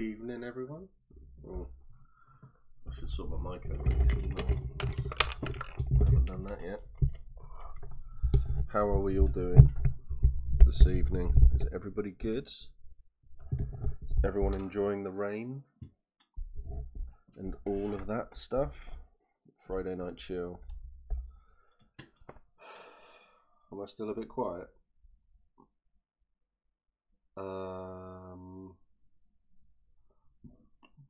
evening, everyone. Oh, I should sort my mic haven't done that yet. How are we all doing this evening? Is everybody good? Is everyone enjoying the rain and all of that stuff? Friday night chill. Am I still a bit quiet? Um,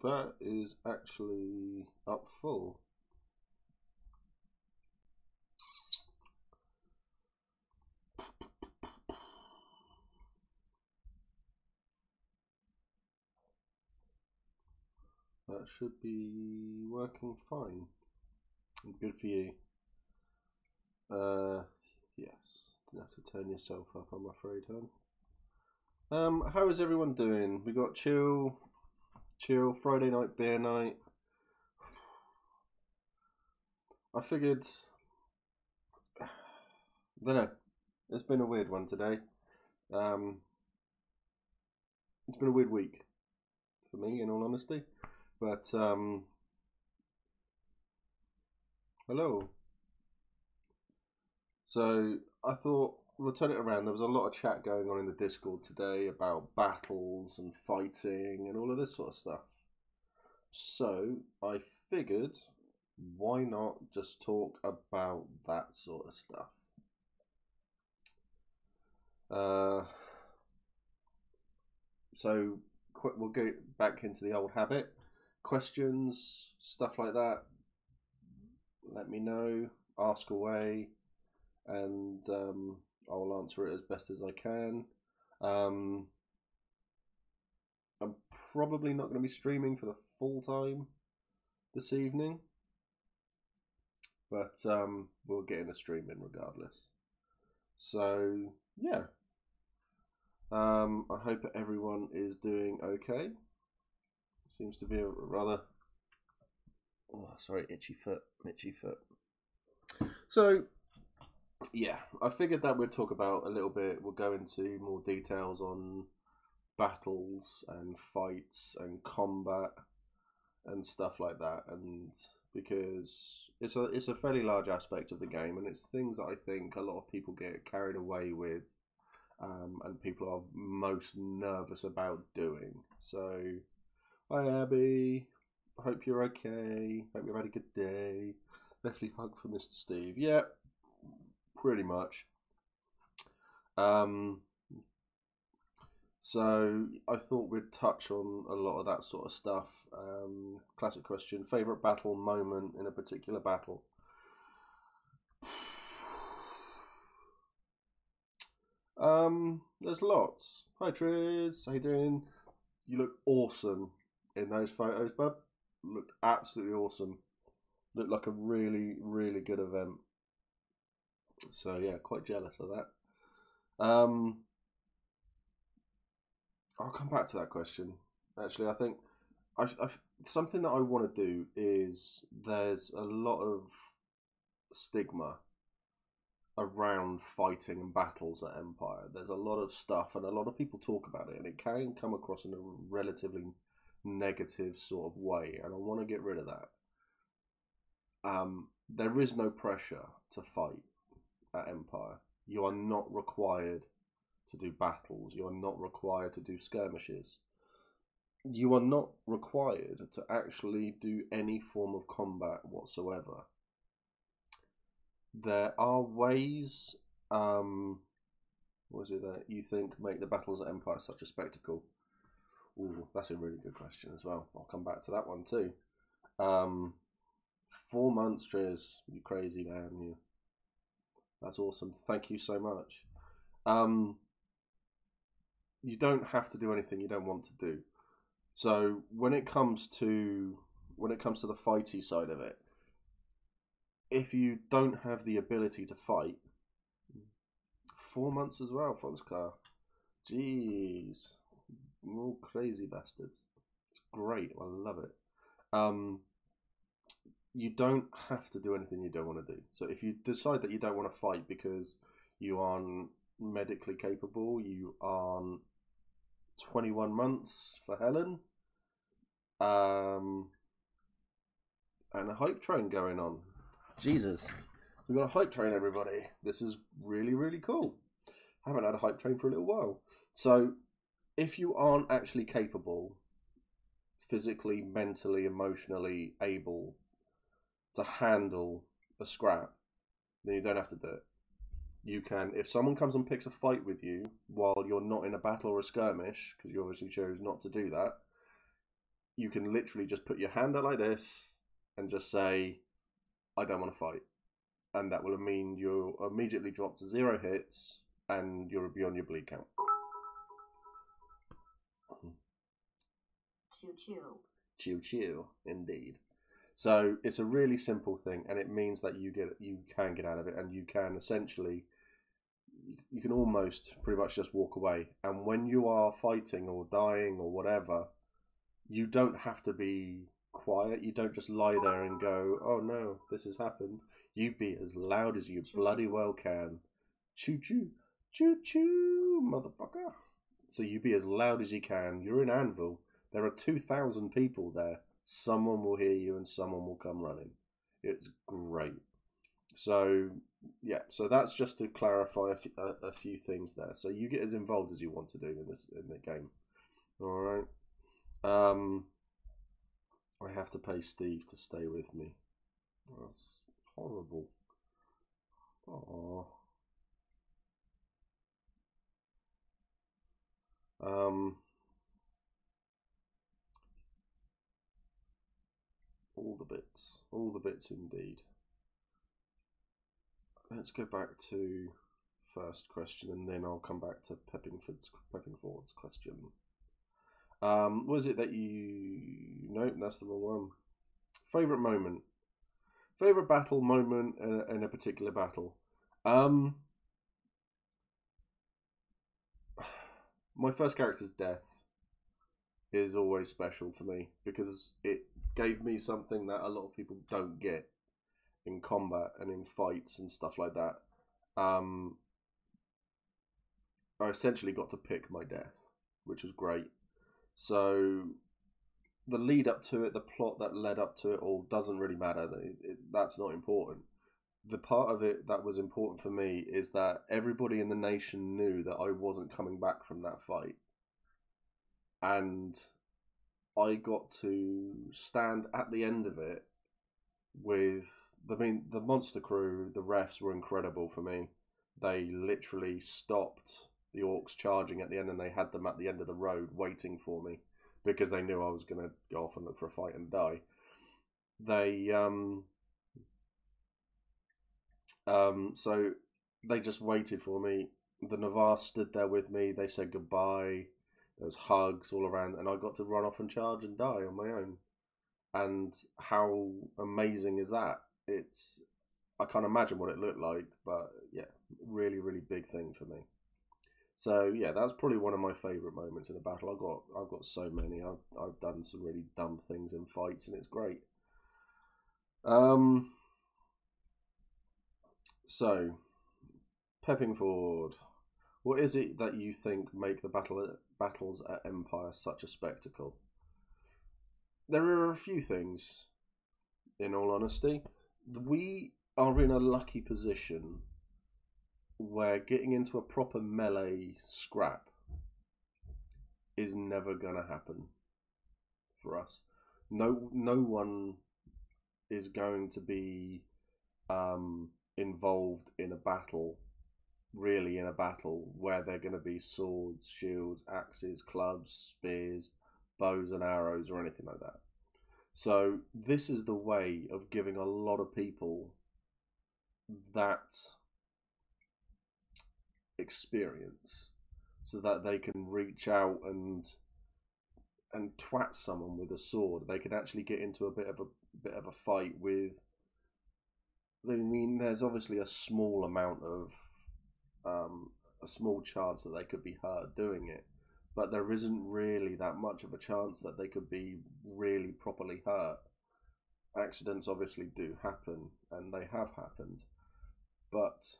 that is actually up full. That should be working fine. Good for you. Uh, yes. Didn't have to turn yourself up, I'm afraid, hon. Um, how is everyone doing? We got chill, chill Friday night beer night. I figured, I don't know. It's been a weird one today. Um, it's been a weird week for me, in all honesty. But um, hello. So I thought we'll turn it around. There was a lot of chat going on in the Discord today about battles and fighting and all of this sort of stuff. So I figured, why not just talk about that sort of stuff? Uh, so we'll go back into the old habit. Questions, stuff like that. Let me know. Ask away, and um, I'll answer it as best as I can. Um, I'm probably not going to be streaming for the full time this evening, but um, we'll get in a stream in regardless. So yeah, um, I hope everyone is doing okay. Seems to be a rather oh sorry itchy foot, itchy foot. So yeah, I figured that we'd talk about a little bit. We'll go into more details on battles and fights and combat and stuff like that, and because it's a it's a fairly large aspect of the game, and it's things that I think a lot of people get carried away with, um, and people are most nervous about doing. So, hi Abby, hope you're okay. Hope you've had a good day. Definitely hug for Mr. Steve. Yeah, pretty much. Um, so I thought we'd touch on a lot of that sort of stuff. Um, classic question: favorite battle moment in a particular battle. Um, there's lots. Hi Triz, how you doing? You look awesome in those photos, bub. Looked absolutely awesome. Looked like a really, really good event. So yeah, quite jealous of that. Um, I'll come back to that question. Actually, I think I, I something that I want to do is there's a lot of stigma around fighting and battles at Empire. There's a lot of stuff, and a lot of people talk about it, and it can come across in a relatively negative sort of way, and I want to get rid of that. Um, there is no pressure to fight at Empire. You are not required to do battles. You are not required to do skirmishes. You are not required to actually do any form of combat whatsoever. There are ways, um, what is it that you think make the battles at Empire such a spectacle? Ooh, that's a really good question as well. I'll come back to that one too. Um, four months. You crazy man, you. That's awesome. Thank you so much. Um, you don't have to do anything you don't want to do. So when it comes to when it comes to the fighty side of it, if you don't have the ability to fight, four months as well, Foxcar. Jeez, all crazy bastards. It's great. I love it. Um, you don't have to do anything you don't want to do. So if you decide that you don't want to fight because you aren't medically capable, you aren't 21 months for Helen, um, and a hype train going on. Jesus, we've got a hype train, everybody. This is really, really cool. I haven't had a hype train for a little while. So, if you aren't actually capable, physically, mentally, emotionally able to handle a scrap, then you don't have to do it. You can, if someone comes and picks a fight with you while you're not in a battle or a skirmish, because you obviously chose not to do that, you can literally just put your hand out like this and just say, I don't want to fight. And that will mean you'll immediately drop to zero hits and you'll be on your bleed count. Choo choo. Chew chew, indeed. So it's a really simple thing, and it means that you get you can get out of it, and you can essentially you can almost pretty much just walk away. And when you are fighting or dying or whatever, you don't have to be quiet. You don't just lie there and go, "Oh no, this has happened." You be as loud as you bloody well can. Choo choo, choo choo, motherfucker. So you be as loud as you can. You're in Anvil. There are two thousand people there. Someone will hear you and someone will come running. It's great. So yeah, so that's just to clarify a, few things there. So you get as involved as you want to do in this in the game. All right. Um, I have to pay Steve to stay with me. That's horrible. Oh. Um. All the bits. All the bits indeed. Let's go back to first question and then I'll come back to Peppingford's Peppingford's question. Um, was it that you? Nope, that's the wrong one. Favorite moment. Favorite battle moment a, in a particular battle. Um, my first character's death is always special to me because it gave me something that a lot of people don't get in combat and in fights and stuff like that. Um, I essentially got to pick my death, which was great. So the lead up to it, the plot that led up to it all doesn't really matter. It, it, that's not important. The part of it that was important for me is that everybody in the nation knew that I wasn't coming back from that fight. And I got to stand at the end of it with I mean the monster crew, the refs were incredible for me. They literally stopped the orcs charging at the end and they had them at the end of the road waiting for me because they knew I was going to go off and look for a fight and die. They um um so they just waited for me. The Navarr stood there with me. They said goodbye. There was hugs all around, and I got to run off and charge and die on my own. And how amazing is that? It's I can't imagine what it looked like, but yeah, really, really big thing for me. So yeah, that's probably one of my favourite moments in a battle. I've got I've got so many. I've I've done some really dumb things in fights, and it's great. Um. So, Peppingford, what is it that you think make the battle battles at Empire such a spectacle? There are a few things, in all honesty. We are in a lucky position where getting into a proper melee scrap is never going to happen for us. No, no one is going to be um, involved in a battle, really in a battle where they're going to be swords, shields, axes, clubs, spears, bows and arrows, or anything like that. So this is the way of giving a lot of people that experience so that they can reach out and and twat someone with a sword. They can actually get into a bit of a bit of a fight with. I mean, there's obviously a small amount of um, a small chance that they could be hurt doing it, but there isn't really that much of a chance that they could be really properly hurt. Accidents obviously do happen, and they have happened, but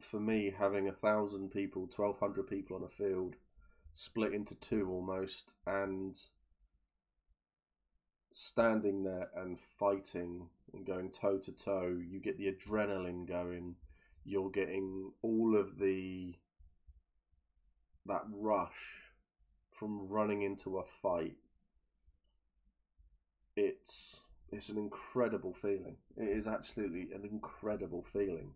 for me, having a thousand people, twelve hundred people on a field, split into two almost, and standing there and fighting and going toe to toe, you get the adrenaline going. You're getting all of the that rush from running into a fight. It's it's an incredible feeling. It is absolutely an incredible feeling.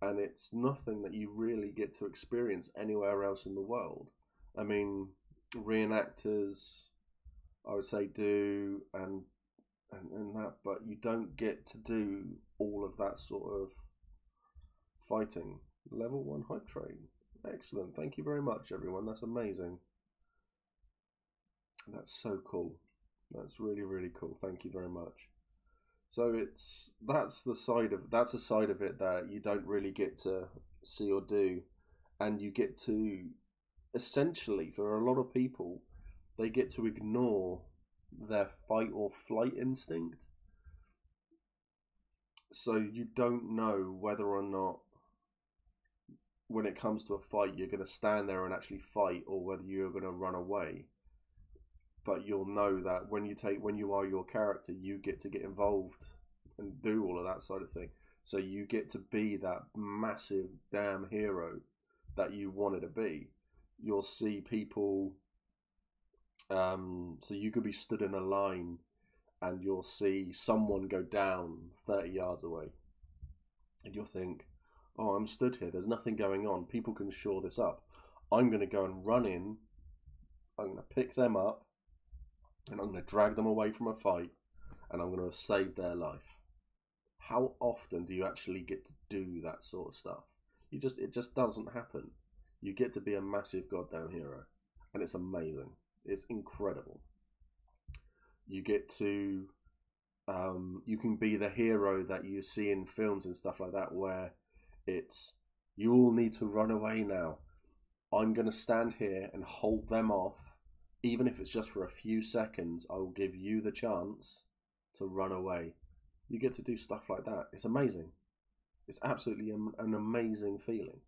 And it's nothing that you really get to experience anywhere else in the world. I mean, reenactors, I would say, do and and, and that, but you don't get to do all of that sort of fighting. Level one hype train. Excellent. Thank you very much, everyone. That's amazing. That's so cool. That's really really cool. Thank you very much. So it's that's the side of that's a side of it that you don't really get to see or do, and you get to essentially for a lot of people they get to ignore their fight or flight instinct. So you don't know whether or not when it comes to a fight you're going to stand there and actually fight or whether you're going to run away. But you'll know that when you take when you are your character you get to get involved and do all of that side of thing. So you get to be that massive damn hero that you wanted to be. You'll see people um, so you could be stood in a line and you'll see someone go down 30 yards away. And you'll think oh i'm stood here there's nothing going on people can shore this up i'm going to go and run in i'm going to pick them up and I'm going to drag them away from a fight and I'm going to have saved their life. How often do you actually get to do that sort of stuff? You just it just doesn't happen. You get to be a massive goddamn hero and it's amazing. It's incredible. You get to um, you can be the hero that you see in films and stuff like that where it's you all need to run away now. I'm going to stand here and hold them off even if it's just for a few seconds, I will give you the chance to run away. You get to do stuff like that. It's amazing. It's absolutely an amazing feeling.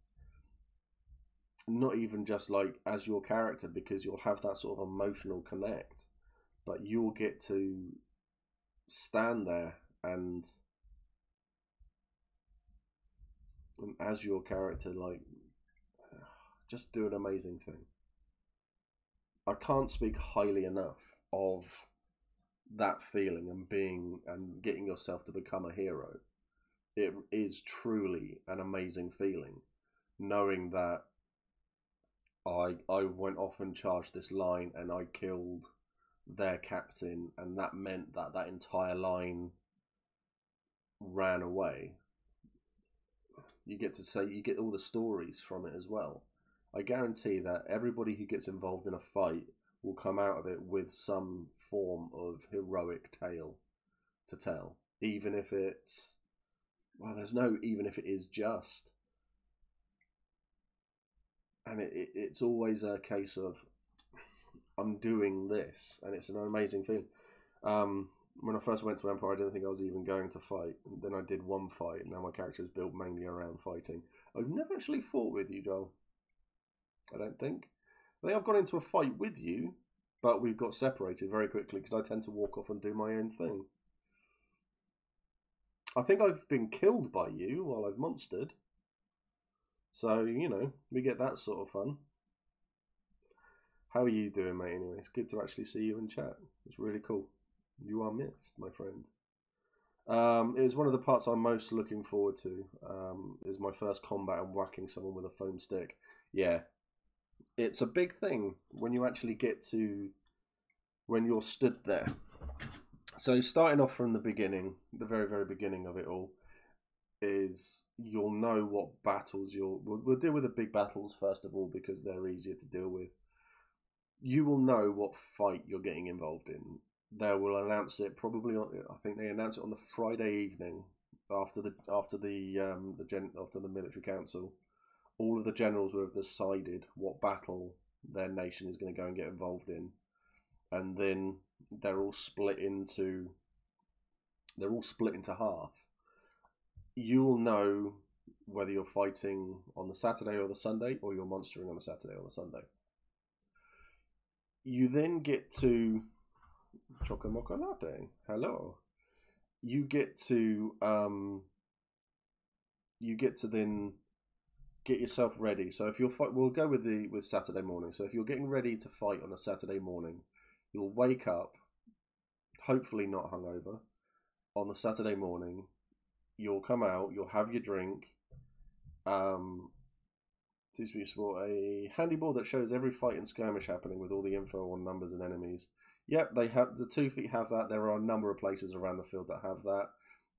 Not even just like as your character, because you'll have that sort of emotional connect, but you'll get to stand there and, and as your character, like, just do an amazing thing. I can't speak highly enough of that feeling and being and getting yourself to become a hero. It is truly an amazing feeling, knowing that I I went off and charged this line and I killed their captain, and that meant that that entire line ran away. You get to say you get all the stories from it as well. I guarantee that everybody who gets involved in a fight will come out of it with some form of heroic tale to tell, even if it's well, there's no even if it is just, and it, it it's always a case of I'm doing this, and it's an amazing feeling. Um, when I first went to Empire, I didn't think I was even going to fight. And then I did one fight, and now my character is built mainly around fighting. I've never actually fought with you, Joel. I don't think. I think I've gone into a fight with you, but we've got separated very quickly because I tend to walk off and do my own thing. I think I've been killed by you while I've monstered. So, you know, we get that sort of fun. How are you doing, mate? Anyway, it's good to actually see you in chat. It's really cool. You are missed, my friend. Um, it is one of the parts I'm most looking forward to. Um, is my first combat and whacking someone with a foam stick. Yeah, it's a big thing when you actually get to when you're stood there. So starting off from the beginning, the very very beginning of it all, is you'll know what battles you'll. We'll, we'll deal with the big battles first of all because they're easier to deal with. You will know what fight you're getting involved in. They will announce it probably on. I think they announce it on the Friday evening after the after the um the gen after the military council all of the generals will have decided what battle their nation is going to go and get involved in, and then they're all split into they're all split into half. You will know whether you're fighting on the Saturday or the Sunday, or you're monstering on the Saturday or the Sunday. You then get to Chocomoco Latte. Hello. You get to um, you get to then get yourself ready. So if you're fight, we'll go with the with Saturday morning. So if you're getting ready to fight on a Saturday morning, you'll wake up, hopefully not hungover, on the Saturday morning. You'll come out. You'll have your drink. Um, to be sport a handy board that shows every fight and skirmish happening with all the info on numbers and enemies. Yep, they have the two feet have that. There are a number of places around the field that have that,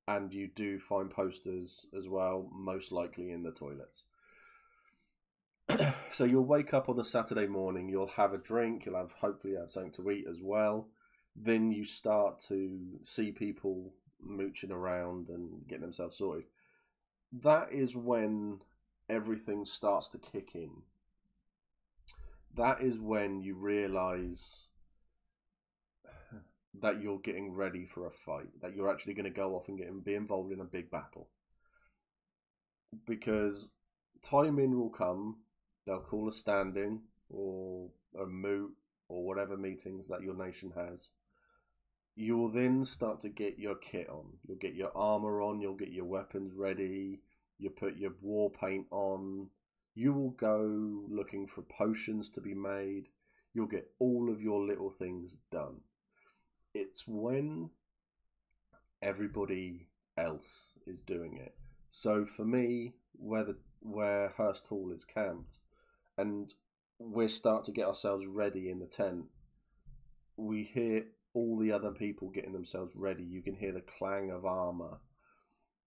and you do find posters as well, most likely in the toilets. so you'll wake up on the Saturday morning. You'll have a drink. You'll have hopefully have something to eat as well. Then you start to see people mooching around and getting themselves sorted. That is when everything starts to kick in. That is when you realize that you're getting ready for a fight, that you're actually going to go off and get and be involved in a big battle. Because timing will come, they'll call a standing or a moot or whatever meetings that your nation has. You'll then start to get your kit on. You'll get your armor on, you'll get your weapons ready, you put your war paint on, you will go looking for potions to be made, you'll get all of your little things done. It's when everybody else is doing it. So for me, where the where Hurst Hall is camped, and we start to get ourselves ready in the tent, we hear all the other people getting themselves ready. You can hear the clang of armor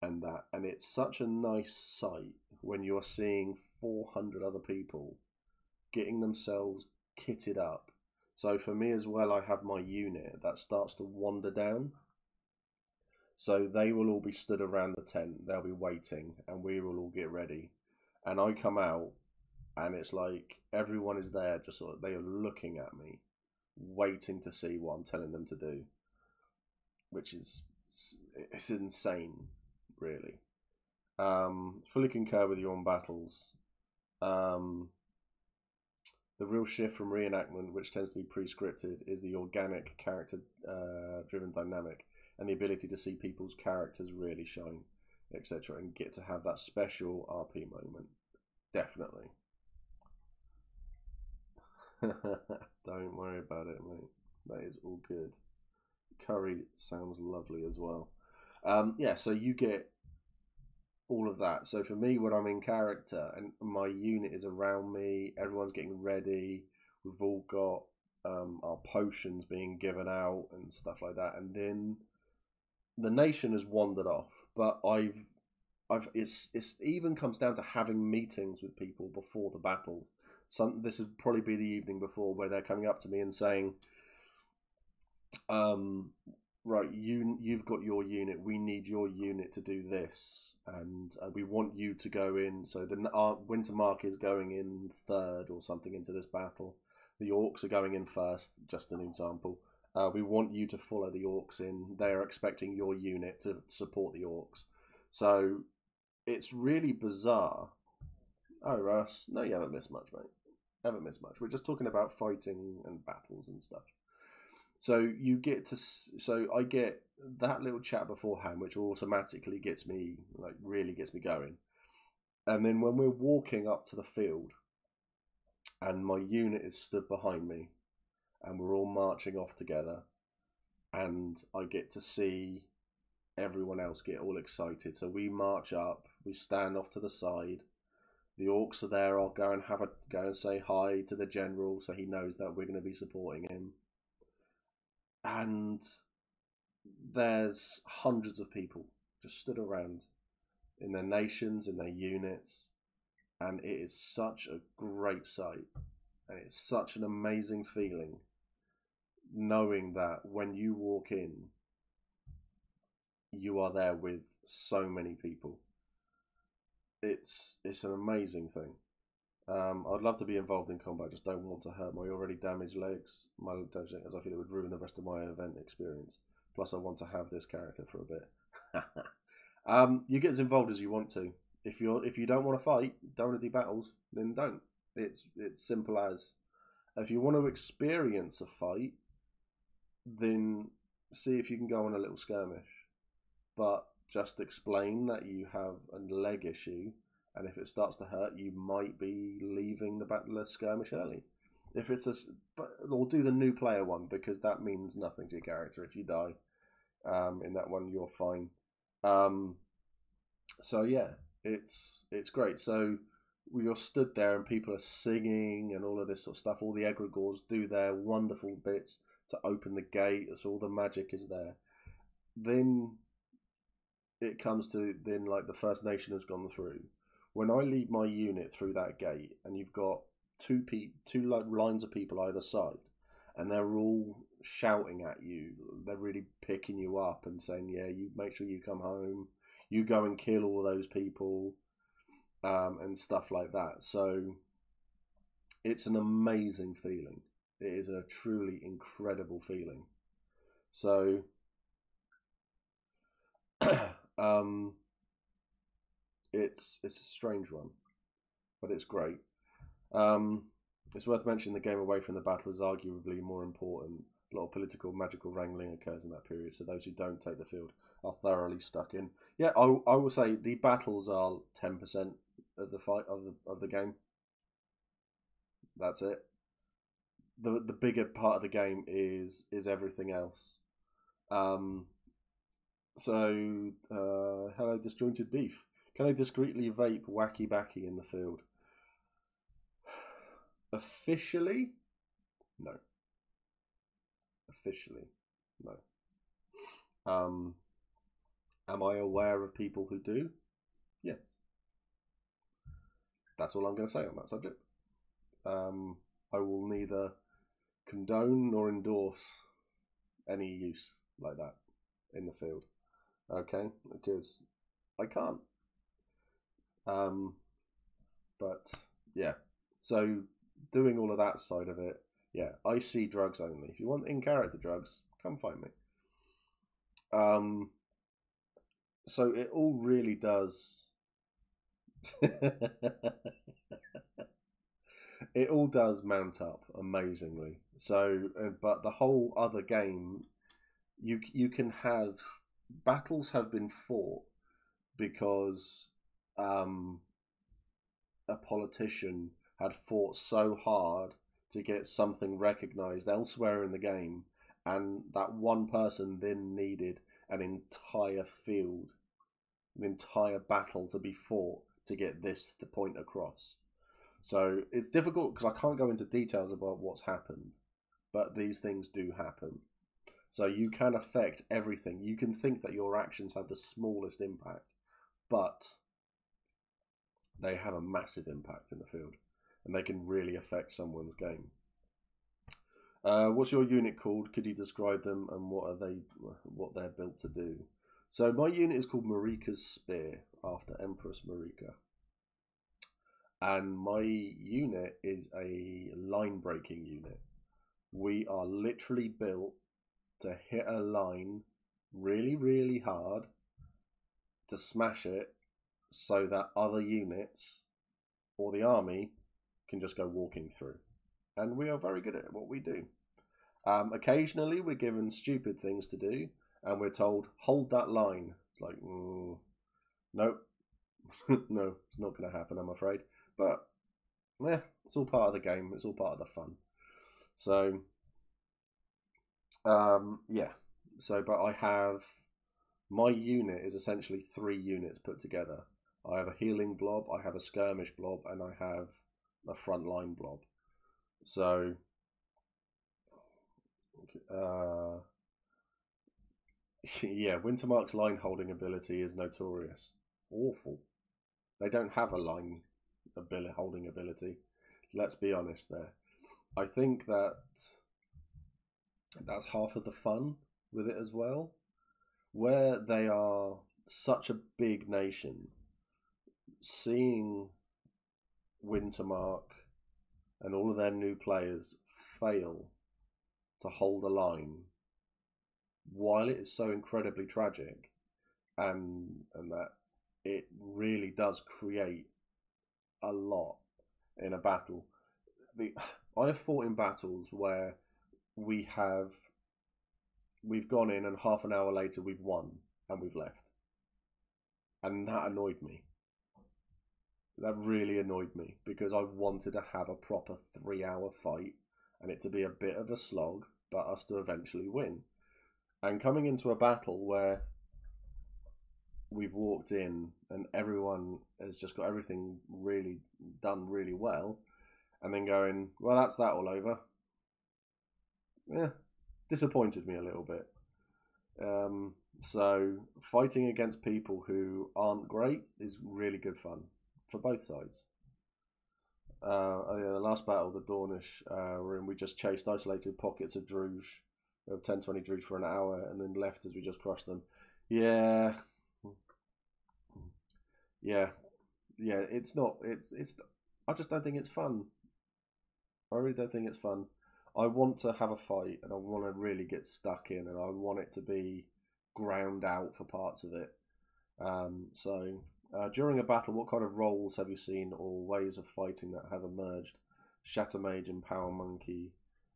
and that. And it's such a nice sight when you're seeing 400 other people getting themselves kitted up. So for me as well, I have my unit that starts to wander down. So they will all be stood around the tent, they'll be waiting, and we will all get ready. And I come out, and it's like everyone is there, just sort of, they are looking at me, waiting to see what I'm telling them to do, which is it's insane really. Um, fully concur with you on battles. Um, the real shift from reenactment, which tends to be pre-scripted, is the organic character-driven uh, dynamic and the ability to see people's characters really shine, etc., and get to have that special RP moment. Definitely. Don't worry about it, mate. That is all good. Curry sounds lovely as well. Um, yeah, so you get all of that. So for me, when I'm in character and my unit is around me, everyone's getting ready. We've all got um, our potions being given out and stuff like that, and then the nation has wandered off. But I've, I've it's it's even comes down to having meetings with people before the battles. Some this would probably be the evening before where they're coming up to me and saying, um, right, you you've got your unit. We need your unit to do this, and uh, we want you to go in. So the our Wintermark is going in third or something into this battle. The Orcs are going in first. Just an example. Uh, we want you to follow the Orcs in. They are expecting your unit to support the Orcs. So it's really bizarre. Oh, Russ, no, you haven't missed much, mate. Haven't missed much. We're just talking about fighting and battles and stuff. So you get to so I get that little chat beforehand, which automatically gets me like really gets me going. And then when we're walking up to the field, and my unit is stood behind me, and we're all marching off together, and I get to see everyone else get all excited. So we march up, we stand off to the side. The orcs are there. I'll go and have a go and say hi to the general, so he knows that we're going to be supporting him and there's hundreds of people just stood around in their nations, in their units, and it is such a great sight, and it's such an amazing feeling knowing that when you walk in, you are there with so many people. It's it's an amazing thing. Um, I'd love to be involved in combat. Just don't want to hurt my already damaged legs. My damaged legs, as I feel it would ruin the rest of my event experience. Plus, I want to have this character for a bit. um, you get as involved as you want to. If you're if you don't want to fight, don't want to do battles, then don't. It's it's simple as. If you want to experience a fight, then see if you can go on a little skirmish. But just explain that you have a leg issue, and if it starts to hurt, you might be leaving the battle skirmish early. If it's a, or do the new player one because that means nothing to your character. If you die um, in that one, you're fine. Um, so yeah, it's it's great. So you're stood there and people are singing and all of this sort of stuff. All the egregores do their wonderful bits to open the gate. So all the magic is there. Then it comes to then like the First Nation has gone through. When I lead my unit through that gate, and you've got two pe- two lines of people either side, and they're all shouting at you. They're really picking you up and saying, "Yeah, you make sure you come home. You go and kill all those people." um, and stuff like that. So it's an amazing feeling. It is a truly incredible feeling. So um, it's it's a strange one, but it's great. Um, it's worth mentioning the game away from the battle is arguably more important. A lot of political, magical wrangling occurs in that period, so those who don't take the field are thoroughly stuck in. Yeah, I, I will say the battles are ten percent of the fight of the of the game. That's it. the The bigger part of the game is is everything else. Um. So, uh, hello, disjointed beef. Can I discreetly vape wacky backy in the field? Officially, no. Officially, no. Um, am I aware of people who do? Yes. That's all I'm going to say on that subject. Um, I will neither condone nor endorse any use like that in the field. Okay, because I can't. Um, but yeah, so doing all of that side of it, yeah, I see drugs only. If you want in character drugs, come find me. Um, so it all really does it all does mount up amazingly. So, uh, but the whole other game, you you can have battles have been fought because um, a politician had fought so hard to get something recognized elsewhere in the game, and that one person then needed an entire field, an entire battle to be fought to get this the point across. So it's difficult because I can't go into details about what's happened, but these things do happen. So you can affect everything. You can think that your actions have the smallest impact, but they have a massive impact in the field, and they can really affect someone's game. Uh, what's your unit called? Could you describe them and what are they? What they're built to do? So my unit is called Marika's Spear after Empress Marika. And my unit is a line breaking unit. We are literally built to hit a line really, really hard to smash it so that other units or the army can just go walking through. And we are very good at what we do. Um, occasionally, we're given stupid things to do, and we're told, hold that line. It's like, mm, nope, no, it's not going to happen, I'm afraid. But, yeah, it's all part of the game. It's all part of the fun. So, um, yeah. So, but I have my unit is essentially three units put together. I have a healing blob, I have a skirmish blob, and I have a frontline blob. So, uh, yeah, Wintermark's line holding ability is notorious. It's awful. They don't have a line ability, holding ability. Let's be honest there. I think that that's half of the fun with it as well. Where they are such a big nation, seeing Wintermark and all of their new players fail to hold a line while it is so incredibly tragic and and that it really does create a lot in a battle. I have fought in battles where we have we've gone in and half an hour later we've won and we've left. And that annoyed me. That really annoyed me because I wanted to have a proper three hour fight and it to be a bit of a slog, but us to eventually win. And coming into a battle where we've walked in and everyone has just got everything really done really well, and then going, well, that's that all over. Yeah, disappointed me a little bit. Um, so fighting against people who aren't great is really good fun for both sides. Uh, oh yeah, the last battle, the Dawnish uh, we just chased isolated pockets of Druj, of 10 20 Druj for an hour, and then left as we just crushed them. Yeah. Yeah. Yeah, it's not, it's, it's, I just don't think it's fun. I really don't think it's fun. I want to have a fight and I want to really get stuck in and I want it to be ground out for parts of it. Um, so, uh, during a battle, what kind of roles have you seen or ways of fighting that have emerged? Shatter Mage and Power Monkey,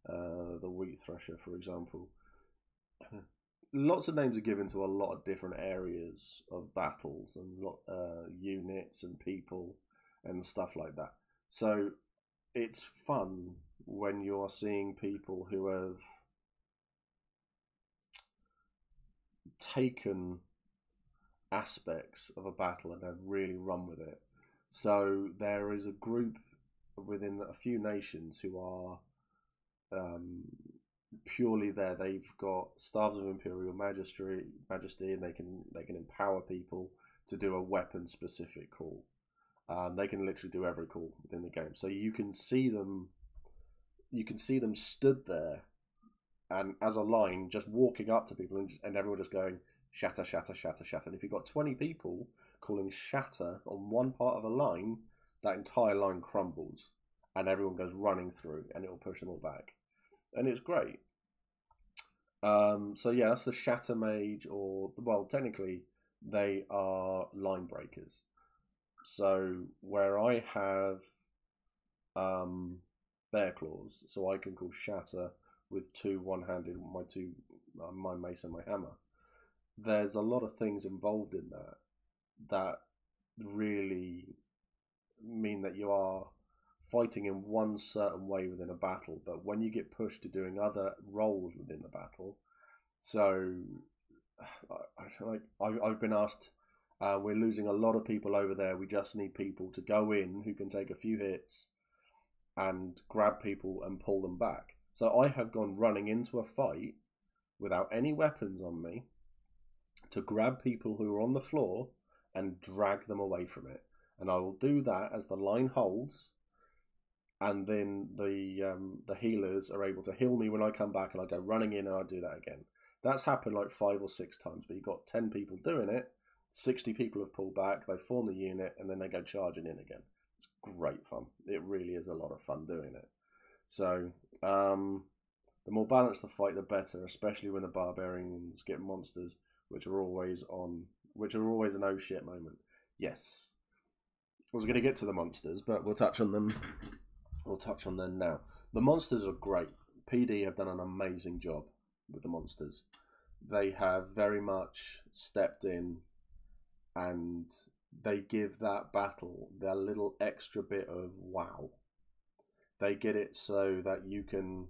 uh, the Wheat Thresher, for example. Lots of names are given to a lot of different areas of battles and lot, uh, units and people and stuff like that. So it's fun when you're seeing people who have taken aspects of a battle and have really run with it. So there is a group within a few nations who are um, purely there. They've got staves of imperial majesty, majesty, and they can they can empower people to do a weapon specific call. Um, they can literally do every call within the game. So you can see them, you can see them stood there, and as a line, just walking up to people, and, just, and everyone just going shatter, shatter, shatter, shatter. And if you've got twenty people calling shatter on one part of a line, that entire line crumbles, and everyone goes running through, and it will push them all back, and it's great. Um, so yeah, that's the shatter mage, or well, technically they are line breakers. So where I have um, bear claws, so I can call shatter with two one-handed, my two, uh, my mace and my hammer. There's a lot of things involved in that that really mean that you are fighting in one certain way within a battle, but when you get pushed to doing other roles within the battle, so I, like I've been asked uh, we're losing a lot of people over there. We just need people to go in who can take a few hits and grab people and pull them back. So I have gone running into a fight without any weapons on me to grab people who are on the floor and drag them away from it. And I will do that as the line holds, and then the um, the healers are able to heal me when I come back, and I go running in and I do that again. That's happened like five or six times, but you've got ten people doing it, 60 people have pulled back, they form the unit, and then they go charging in again. It's great fun. It really is a lot of fun doing it. So, um, the more balanced the fight, the better, especially when the barbarians get monsters, which are always on, which are always an oh shit moment. Yes. I was going to get to the monsters, but we'll touch on them. We'll touch on them now. The monsters are great. PD have done an amazing job with the monsters. They have very much stepped in and they give that battle their little extra bit of wow. They get it so that you can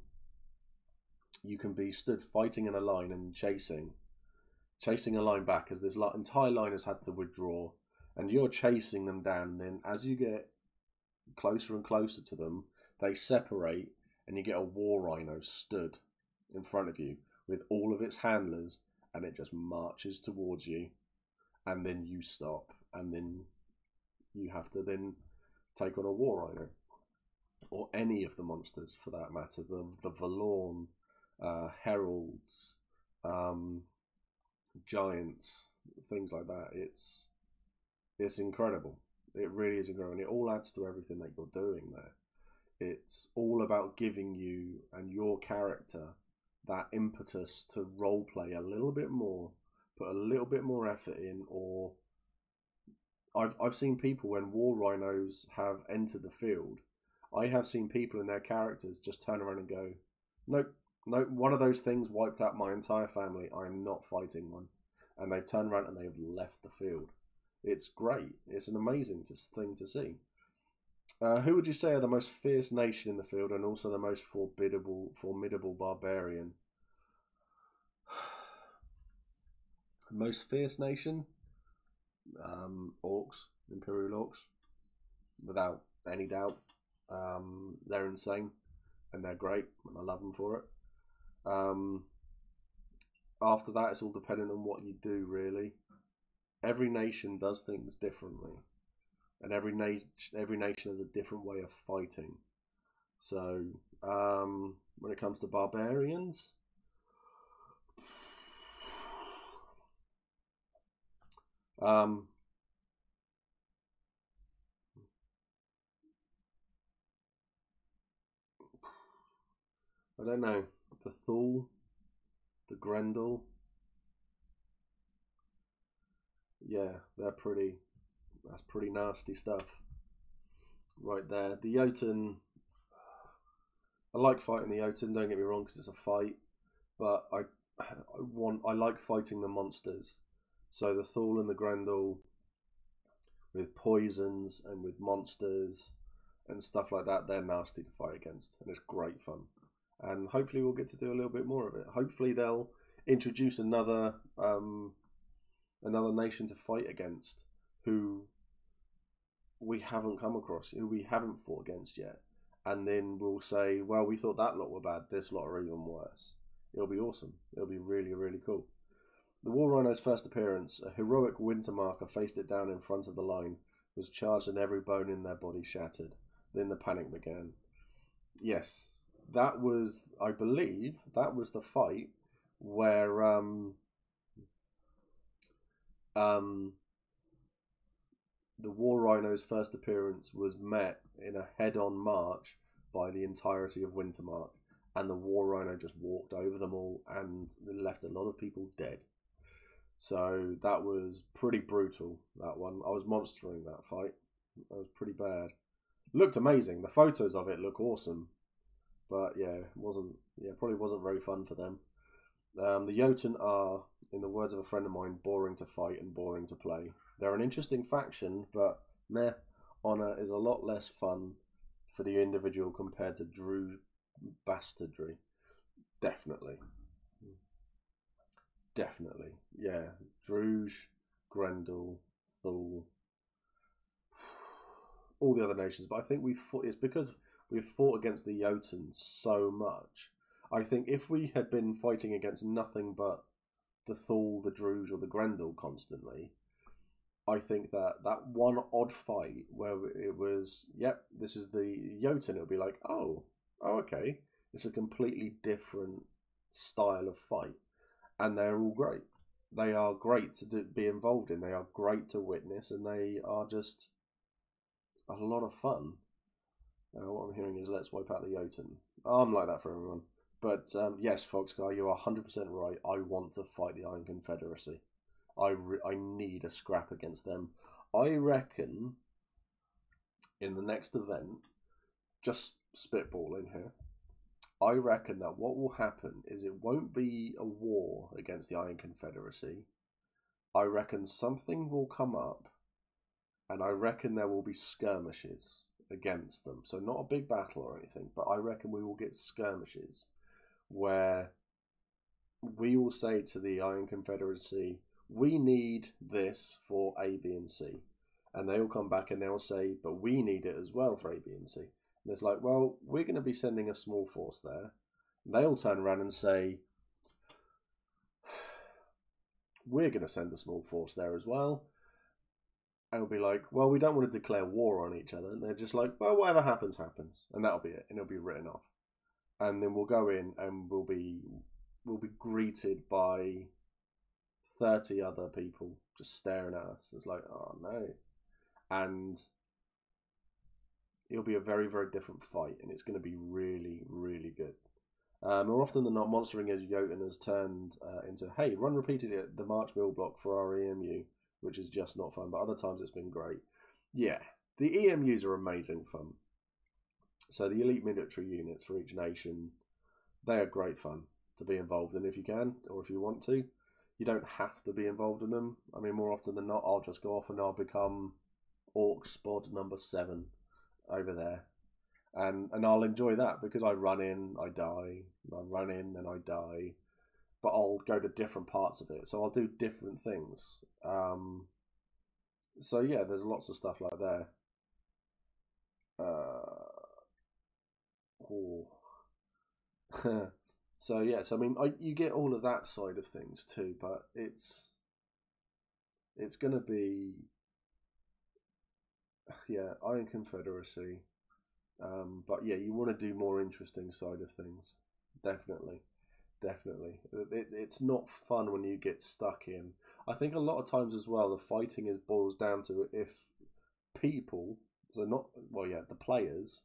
you can be stood fighting in a line and chasing, chasing a line back as this entire line has had to withdraw, and you're chasing them down. And then as you get closer and closer to them, they separate, and you get a war rhino stood in front of you with all of its handlers, and it just marches towards you and then you stop, and then you have to then take on a war rhino, or any of the monsters for that matter. The the Vallorn, uh, heralds, um, giants, things like that. It's it's incredible. It really is incredible. And it all adds to everything that you're doing there. It's all about giving you and your character that impetus to role play a little bit more put a little bit more effort in, or I've I've seen people when war rhinos have entered the field, I have seen people and their characters just turn around and go, nope, no, one of those things wiped out my entire family. I'm not fighting one, and they've turned around and they've left the field. It's great. It's an amazing thing to see. Uh, who would you say are the most fierce nation in the field and also the most formidable, formidable barbarian? most fierce nation? Um, orcs, Imperial orcs, without any doubt. Um, they're insane and they're great, and I love them for it. Um, after that, it's all dependent on what you do, really. Every nation does things differently and every nation every nation has a different way of fighting. So um, when it comes to barbarians, um, I don't know the Thule, the Grendel. Yeah, they're pretty that's pretty nasty stuff right there. The Jotun, I like fighting the Jotun. Don't get me wrong, because it's a fight, but I, I want I like fighting the monsters. So the Thule and the Grendel with poisons and with monsters and stuff like that, they're nasty to fight against, and it's great fun. And hopefully, we'll get to do a little bit more of it. Hopefully, they'll introduce another um, another nation to fight against who we haven't come across, who we haven't fought against yet. And then we'll say, well, we thought that lot were bad, this lot are even worse. It'll be awesome. It'll be really, really cool. The War Rhino's first appearance, a heroic winter marker faced it down in front of the line, was charged and every bone in their body shattered. Then the panic began. Yes, that was, I believe, that was the fight where um, um, the War Rhino's first appearance was met in a head on march by the entirety of Wintermark, and the War Rhino just walked over them all and left a lot of people dead. So that was pretty brutal, that one. I was monstering that fight. That was pretty bad. Looked amazing. The photos of it look awesome. But yeah, wasn't yeah, probably wasn't very fun for them. Um, the Jotun are, in the words of a friend of mine, boring to fight and boring to play. They're an interesting faction, but meh, Honor is a lot less fun for the individual compared to Druj Bastardry. Definitely. Definitely. Yeah. Druj, Grendel, Thule, all the other nations. But I think we it's because we've fought against the Jotun so much. I think if we had been fighting against nothing but the Thule, the Druj, or the Grendel constantly, I think that that one odd fight where it was, yep, this is the Jotun, it would be like, oh, oh, okay, it's a completely different style of fight, and they're all great. They are great to do, be involved in. They are great to witness, and they are just a lot of fun. Uh, what I'm hearing is let's wipe out the Jotun. I'm like that for everyone. But um, yes, Foxcar, you are 100% right. I want to fight the Iron Confederacy. I, re- I need a scrap against them. I reckon in the next event, just spitballing here, I reckon that what will happen is it won't be a war against the Iron Confederacy. I reckon something will come up, and I reckon there will be skirmishes against them. So, not a big battle or anything, but I reckon we will get skirmishes where we will say to the Iron Confederacy, we need this for A, B, and C. And they will come back and they'll say, but we need it as well for A, B, and C. And it's like, well, we're going to be sending a small force there. And they'll turn around and say, we're going to send a small force there as well. And it'll be like, well, we don't want to declare war on each other. And they're just like, well, whatever happens, happens. And that'll be it. And it'll be written off. And then we'll go in and we'll be we'll be greeted by 30 other people just staring at us. It's like, oh no. And it'll be a very, very different fight, and it's going to be really, really good. Uh, more often than not, monstering as Jotun has turned uh, into, hey, run repeatedly at the March Mill block for our EMU, which is just not fun, but other times it's been great. Yeah, the EMUs are amazing fun. So the elite military units for each nation, they are great fun to be involved in if you can or if you want to. You don't have to be involved in them. I mean, more often than not, I'll just go off and I'll become Orc Spod number seven over there, and and I'll enjoy that because I run in, I die, I run in and I die, but I'll go to different parts of it, so I'll do different things. Um, so yeah, there's lots of stuff like there. Uh, oh. so yes, I mean, I, you get all of that side of things too, but it's it's going to be yeah, Iron Confederacy. Um, but yeah, you want to do more interesting side of things, definitely, definitely. It, it's not fun when you get stuck in. I think a lot of times as well, the fighting is boils down to if people, so not well, yeah, the players,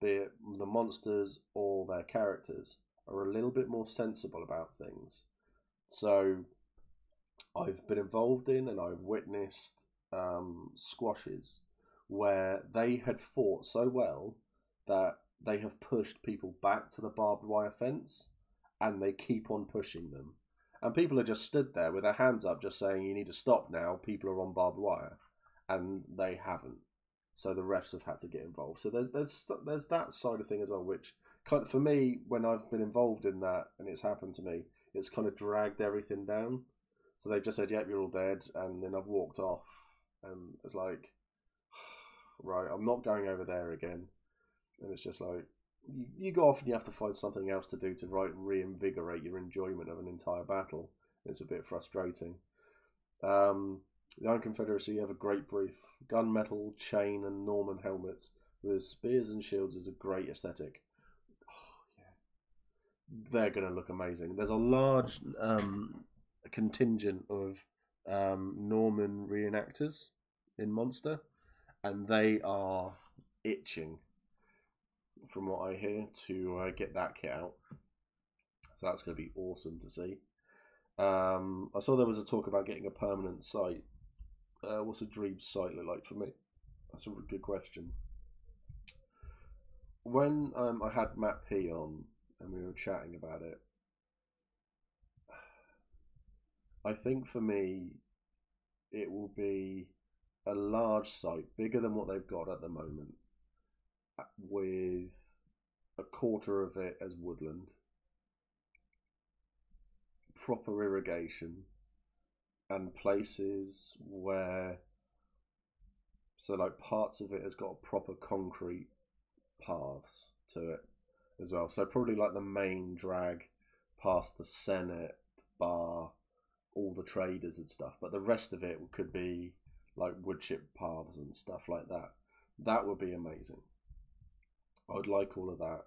be it the monsters or their characters, are a little bit more sensible about things. So, I've been involved in and I've witnessed um, squashes where they had fought so well that they have pushed people back to the barbed wire fence and they keep on pushing them. And people are just stood there with their hands up, just saying, You need to stop now. People are on barbed wire. And they haven't. So the refs have had to get involved. So there's, there's, there's that side of thing as well, which kind of, for me, when I've been involved in that and it's happened to me, it's kind of dragged everything down. So they've just said, Yep, you're all dead. And then I've walked off. And it's like, right, I'm not going over there again. And it's just like, you, go off and you have to find something else to do to right reinvigorate your enjoyment of an entire battle. It's a bit frustrating. Um, the Iron Confederacy have a great brief. Gunmetal, chain, and Norman helmets with spears and shields is a great aesthetic. Oh, yeah. They're going to look amazing. There's a large um, contingent of um, Norman reenactors in Monster and they are itching, from what I hear, to uh, get that kit out. So that's going to be awesome to see. Um, I saw there was a talk about getting a permanent site. Uh, what's a dream site look like for me? That's a good question. When um, I had Matt P on and we were chatting about it, I think for me, it will be a large site, bigger than what they've got at the moment, with a quarter of it as woodland, proper irrigation, and places where, so like parts of it has got proper concrete paths to it as well. So probably like the main drag past the Senate bar, all the traders and stuff, but the rest of it could be like woodchip paths and stuff like that. That would be amazing. I would like all of that.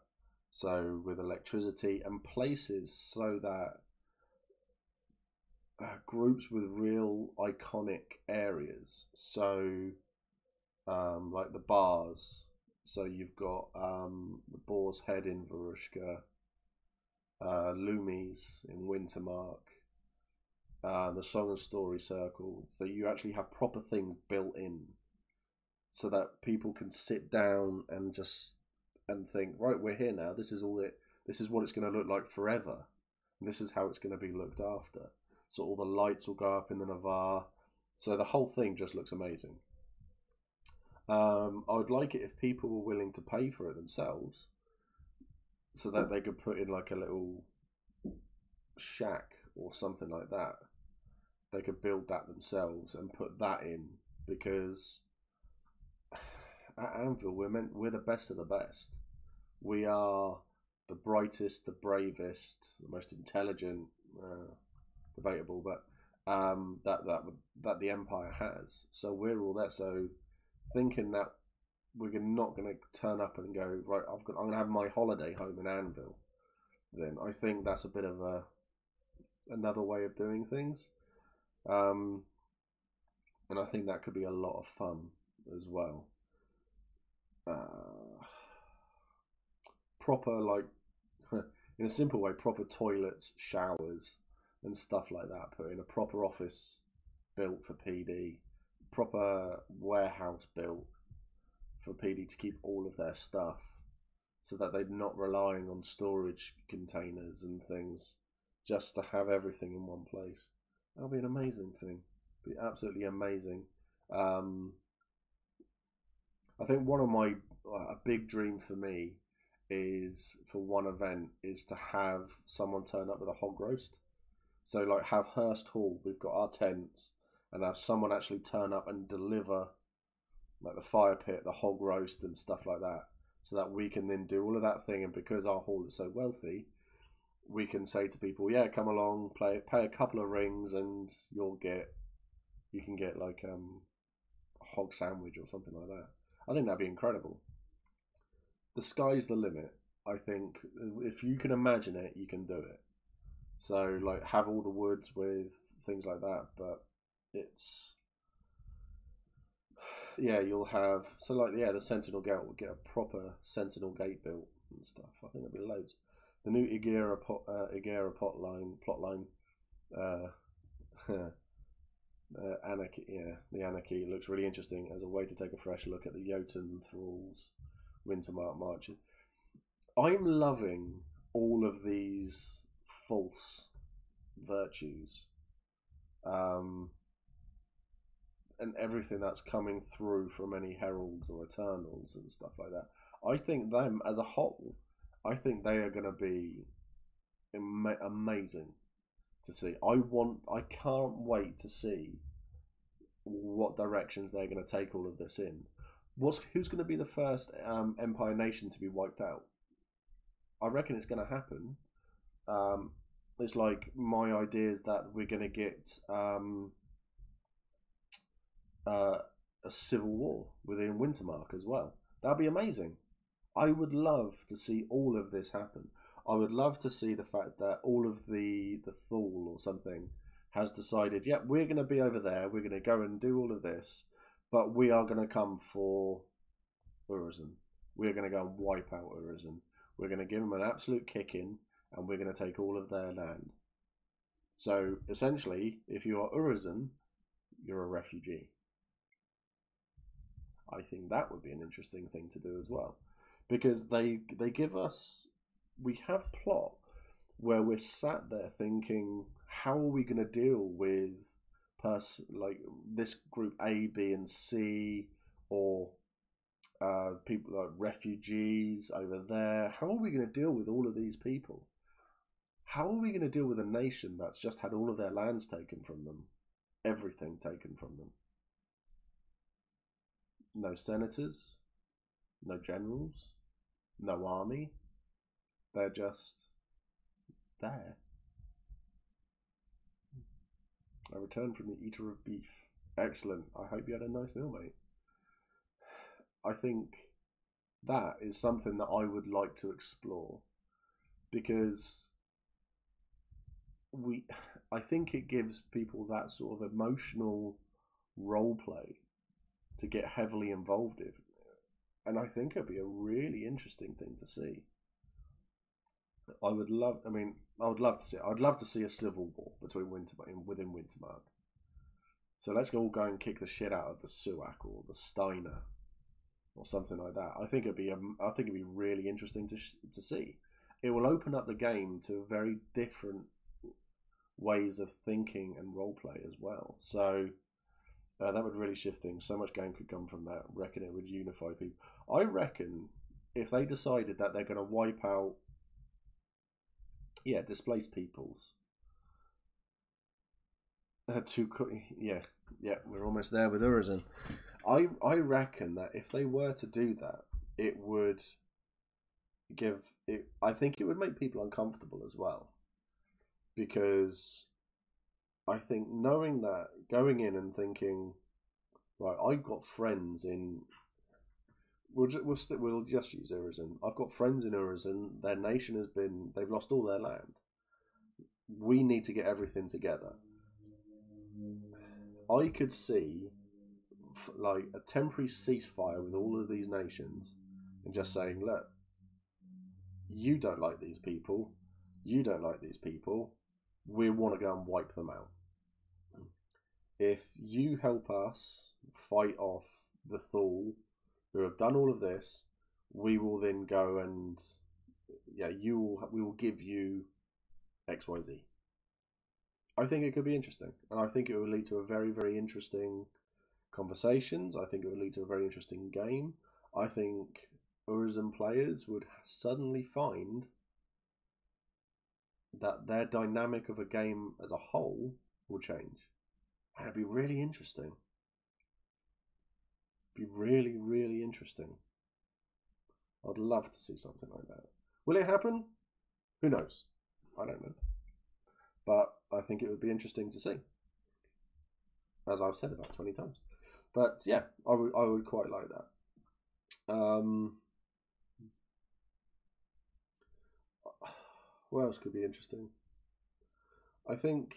So with electricity and places so that uh, groups with real iconic areas. So um, like the bars. So you've got um, the Boar's Head in Varushka, uh, in Wintermark, uh, the song and story circle. So you actually have proper things built in, so that people can sit down and just and think, right, we're here now. This is all it. This is what it's going to look like forever. This is how it's going to be looked after. So all the lights will go up in the Navarr. So the whole thing just looks amazing. Um, I would like it if people were willing to pay for it themselves, so that they could put in like a little shack or something like that they could build that themselves and put that in because at Anvil we're meant we're the best of the best. We are the brightest, the bravest, the most intelligent, uh, debatable, but um, that that that the Empire has. So we're all there. So thinking that we're not going to turn up and go right. I've got. I'm going to have my holiday home in Anvil. Then I think that's a bit of a another way of doing things. Um, and I think that could be a lot of fun as well. Uh, proper, like, in a simple way, proper toilets, showers, and stuff like that. Put in a proper office built for PD, proper warehouse built for PD to keep all of their stuff. so that they're not relying on storage containers and things just to have everything in one place. That'll be an amazing thing. Be absolutely amazing. Um, I think one of my a big dream for me is for one event is to have someone turn up with a hog roast. So like have Hurst Hall, we've got our tents, and have someone actually turn up and deliver like the fire pit, the hog roast, and stuff like that, so that we can then do all of that thing. And because our hall is so wealthy, we can say to people, "Yeah, come along, play, pay a couple of rings, and you'll get, you can get like um, a hog sandwich or something like that." I think that'd be incredible. The sky's the limit. I think if you can imagine it, you can do it. So like have all the woods with things like that, but it's yeah, you'll have so like yeah, the Sentinel Gate will get a proper Sentinel Gate built and stuff. I think there'll be loads. The new Ygerra pot, uh, Ygerra plot line, plot line, uh, uh, Anarchy, yeah, the Anarchy looks really interesting as a way to take a fresh look at the Jotun thralls, Wintermark marches. I'm loving all of these false virtues. Um, and everything that's coming through from any heralds or eternals and stuff like that. I think them as a whole, I think they are going to be ama- amazing to see. I want, I can't wait to see what directions they're going to take all of this in. What's who's going to be the first um, Empire nation to be wiped out? I reckon it's going to happen. Um, it's like my idea is that we're going to get um, uh, a civil war within Wintermark as well. That'd be amazing. I would love to see all of this happen. I would love to see the fact that all of the the Thule or something has decided, yeah, we're going to be over there. We're going to go and do all of this, but we are going to come for Urizen. We're going to go and wipe out Urizen. We're going to give them an absolute kicking, and we're going to take all of their land. So essentially, if you are Urizen, you're a refugee. I think that would be an interesting thing to do as well, because they they give us we have plot where we're sat there thinking, how are we going to deal with person like this group A, B, and C, or uh, people like refugees over there? How are we going to deal with all of these people? How are we going to deal with a nation that's just had all of their lands taken from them, everything taken from them? no senators, no generals, no army. They're just there. I returned from the eater of beef. Excellent. I hope you had a nice meal, mate. I think that is something that I would like to explore because we I think it gives people that sort of emotional role play to get heavily involved in. And I think it'd be a really interesting thing to see. I would love. I mean, I would love to see. I'd love to see a civil war between Winter within Wintermark. So let's all go and kick the shit out of the Suaq or the Steinr or something like that. I think it'd be. I think it'd be really interesting to to see. It will open up the game to very different ways of thinking and role play as well. So uh, that would really shift things. So much game could come from that. I reckon it would unify people. I reckon if they decided that they're going to wipe out, yeah, displaced peoples. Uh, to yeah, yeah, we're almost there with Urizen. I I reckon that if they were to do that, it would give it. I think it would make people uncomfortable as well, because I think knowing that, going in and thinking, right, I've got friends in. We'll just, we'll, st- we'll just use Urizen. I've got friends in Urizen. Their nation has been. They've lost all their land. We need to get everything together. I could see like a temporary ceasefire with all of these nations and just saying, look, you don't like these people, you don't like these people, we want to go and wipe them out if you help us fight off the Thule who have done all of this, we will then go and yeah, you will we will give you X Y Z. I think it could be interesting, and I think it would lead to a very very interesting conversations. I think it would lead to a very interesting game. I think Urizen players would suddenly find that their dynamic of a game as a whole will change. And it'd be really interesting. Be really, really interesting. I'd love to see something like that. Will it happen? Who knows? I don't know. But I think it would be interesting to see. As I've said about 20 times. But yeah, I would I would quite like that. Um, what else could be interesting? I think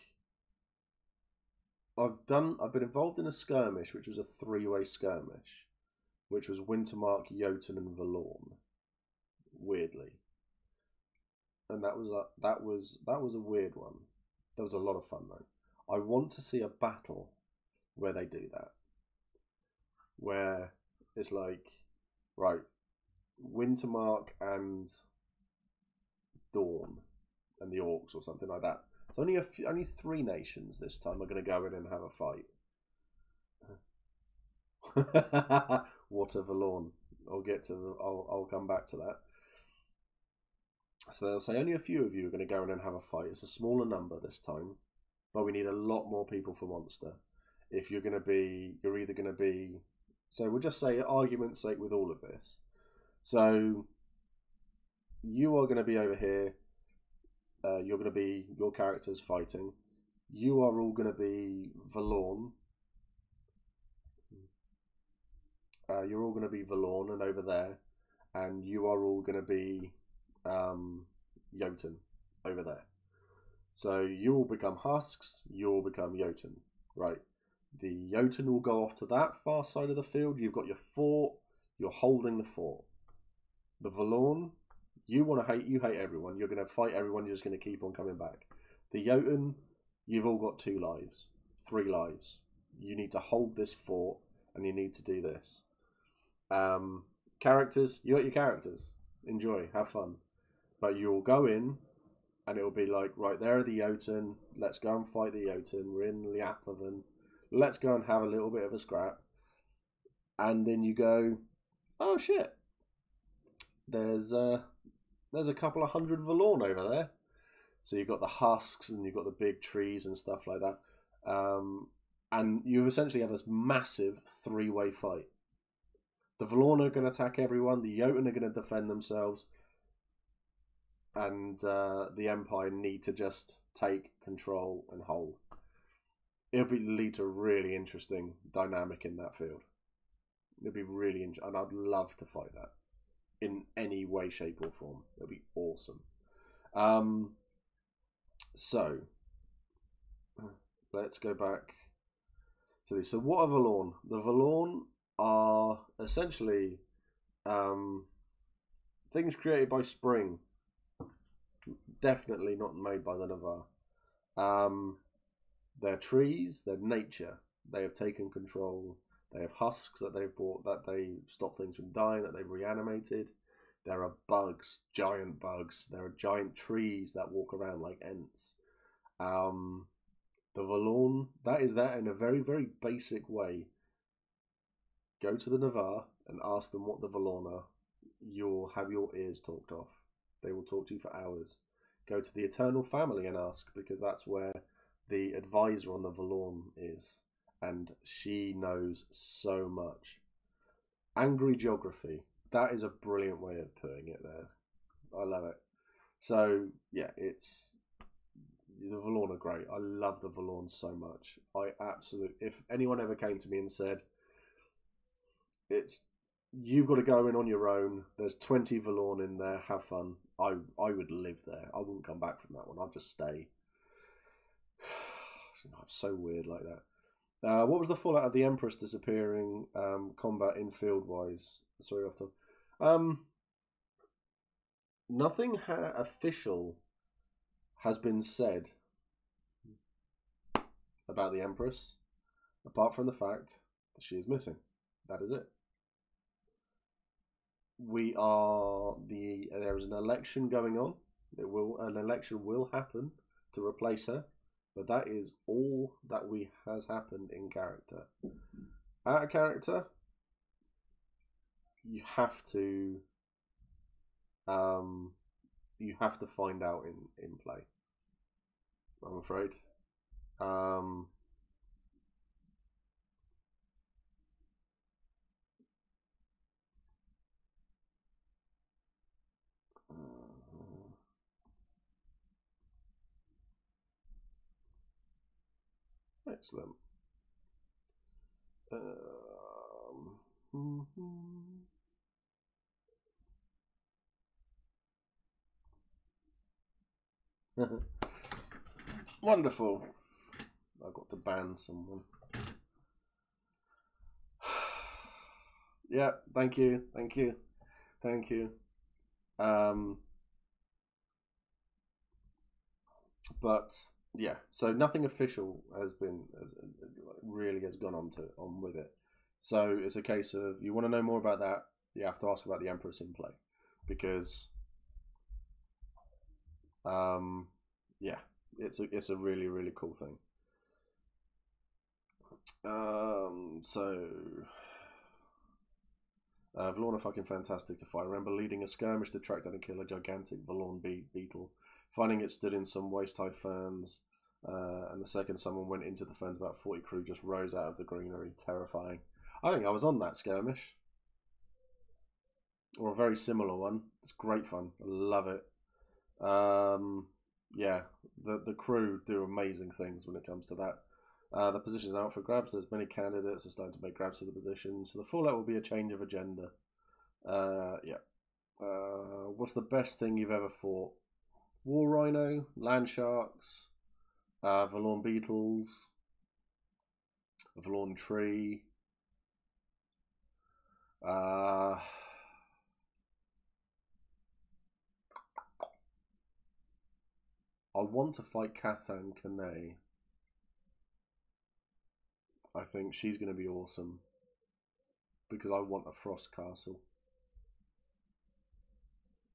I've done. I've been involved in a skirmish, which was a three-way skirmish, which was Wintermark, Jotun, and Vallorn. Weirdly, and that was a that was that was a weird one. That was a lot of fun though. I want to see a battle where they do that, where it's like, right, Wintermark and Dawn and the Orcs or something like that. It's only a few, only three nations this time are going to go in and have a fight. a Vallorn. I'll get to. The, I'll I'll come back to that. So they'll say only a few of you are going to go in and have a fight. It's a smaller number this time, but we need a lot more people for Monster. If you're going to be, you're either going to be. So we'll just say, argument's sake, with all of this. So you are going to be over here. Uh, you're going to be your characters fighting. You are all going to be Vallorn. Uh, you're all going to be Vallorn and over there, and you are all going to be um, Jotun over there. So you will become husks. You will become Jotun, right? The Jotun will go off to that far side of the field. You've got your fort. You're holding the fort. The Vallorn you want to hate, you hate everyone. You're going to fight everyone. You're just going to keep on coming back. The Jotun, you've all got two lives, three lives. You need to hold this fort, and you need to do this. Um, characters, you got your characters. Enjoy, have fun. But you'll go in, and it'll be like, right there are the Jotun. Let's go and fight the Jotun. We're in Liathaven. Let's go and have a little bit of a scrap. And then you go, oh shit. There's uh, there's a couple of hundred Vallorn over there. So you've got the husks and you've got the big trees and stuff like that. Um, and you essentially have this massive three way fight. The Vallorn are going to attack everyone, the Jotun are going to defend themselves, and uh, the Empire need to just take control and hold. It'll be lead to a really interesting dynamic in that field. It'll be really interesting, and I'd love to fight that in any way, shape, or form. That'd be awesome. Um, so let's go back to this. So, what are Vallorn? The Vallorn are essentially um, things created by Spring. Definitely not made by the Navarr. Um, they're trees. They're nature. They have taken control they have husks that they've bought that they stop things from dying, that they've reanimated. There are bugs, giant bugs. There are giant trees that walk around like ants. Um, the Vallorn, that is that in a very, very basic way. Go to the Navarr and ask them what the Vallorn are. You'll have your ears talked off. They will talk to you for hours. Go to the Eternal Family and ask because that's where the advisor on the Vallorn is and she knows so much. Angry geography. That is a brilliant way of putting it there. I love it. So yeah, it's the Vallorn are great. I love the Vallorn so much. I absolutely. If anyone ever came to me and said, "It's you've got to go in on your own. There's 20 Vallorn in there. Have fun." I I would live there. I wouldn't come back from that one. I'd just stay. I'm so weird like that. Uh, what was the fallout of the Empress disappearing? Um, combat in field wise. Sorry, off top. Um, nothing ha- official has been said about the Empress, apart from the fact that she is missing. That is it. we are the there is an election going on. It will an election will happen to replace her, but that is all that we has happened in character. Out of character, you have to um you have to find out in in play. I'm afraid. Um Excellent. Um, Wonderful. I've got to ban someone. yeah, thank you, thank you, thank you. Um, but yeah, so nothing official has been has, really has gone on to on with it. So it's a case of you want to know more about that, you have to ask about the Empress in play, because um, yeah, it's a it's a really really cool thing. Um, so uh, Vallorn fucking fantastic to fight. Remember leading a skirmish to track down and kill a gigantic Vallorn be- beetle Finding it stood in some waist high ferns, uh, and the second someone went into the ferns, about 40 crew just rose out of the greenery, terrifying. I think I was on that skirmish. Or a very similar one. It's great fun. I love it. Um, yeah, the the crew do amazing things when it comes to that. Uh, the position's out for grabs. There's many candidates are starting to make grabs to the position. So the fallout will be a change of agenda. Uh, yeah. Uh, what's the best thing you've ever fought? War Rhino, Land Sharks, uh, Vallorn Beetles, Vallorn Tree. Uh, I want to fight Cathan Canae. I think she's going to be awesome because I want a Frost Castle.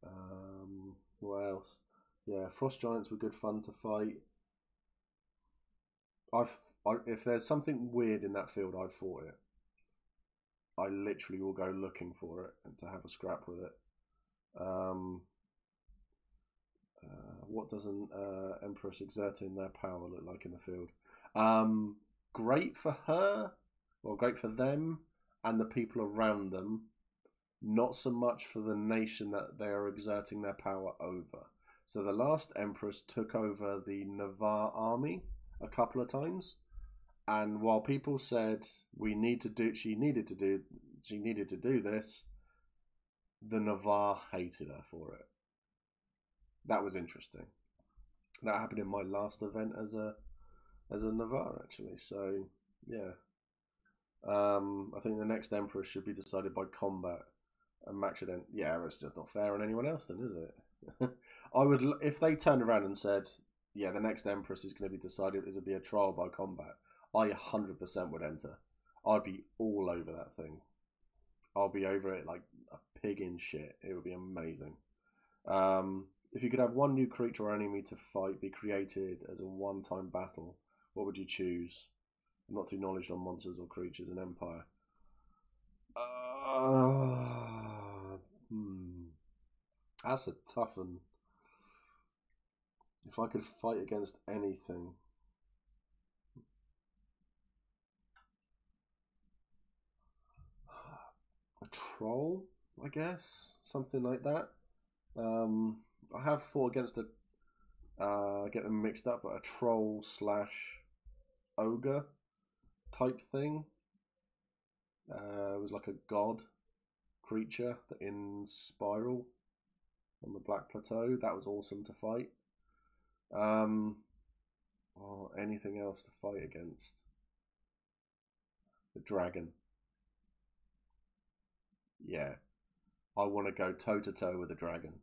Um, what else? Yeah, frost giants were good fun to fight. I've I, if there's something weird in that field, I've fought it. I literally will go looking for it and to have a scrap with it. Um, uh, what does an uh, Empress exerting their power look like in the field? Um, great for her, or great for them and the people around them. Not so much for the nation that they are exerting their power over. So the last empress took over the Navarr army a couple of times, and while people said we need to do, she needed to do, she needed to do this, the Navarr hated her for it. That was interesting. That happened in my last event as a as a Navarr actually. So yeah, um, I think the next empress should be decided by combat and match it. Yeah, it's just not fair on anyone else, then, is it? I would if they turned around and said, "Yeah, the next Empress is going to be decided is to be a trial by combat." I hundred percent would enter. I'd be all over that thing. I'll be over it like a pig in shit. It would be amazing. Um, if you could have one new creature or enemy to fight be created as a one-time battle, what would you choose? Not too knowledge on monsters or creatures in Empire. Uh. That's a tough one. If I could fight against anything. A troll, I guess? Something like that. Um, I have fought against a. Uh, get them mixed up, but a troll slash ogre type thing. Uh, it was like a god creature in Spiral on the Black Plateau. That was awesome to fight. Um, or anything else to fight against? The dragon. Yeah, I want to go toe to toe with the dragon.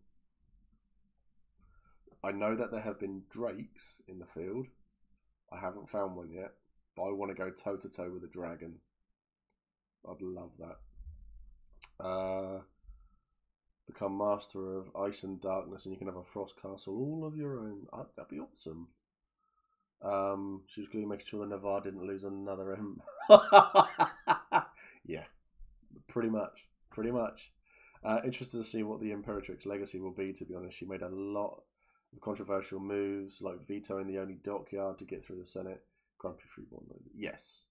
I know that there have been drakes in the field. I haven't found one yet, but I want to go toe to toe with a dragon. I'd love that. Uh, become master of ice and darkness, and you can have a frost castle all of your own. Uh, that'd be awesome. Um, she was going to make sure that Navarr didn't lose another M. yeah, pretty much, pretty much. Uh, interested to see what the Imperatrix legacy will be. To be honest, she made a lot of controversial moves, like vetoing the only dockyard to get through the Senate. Grumpy Freeborn, yes,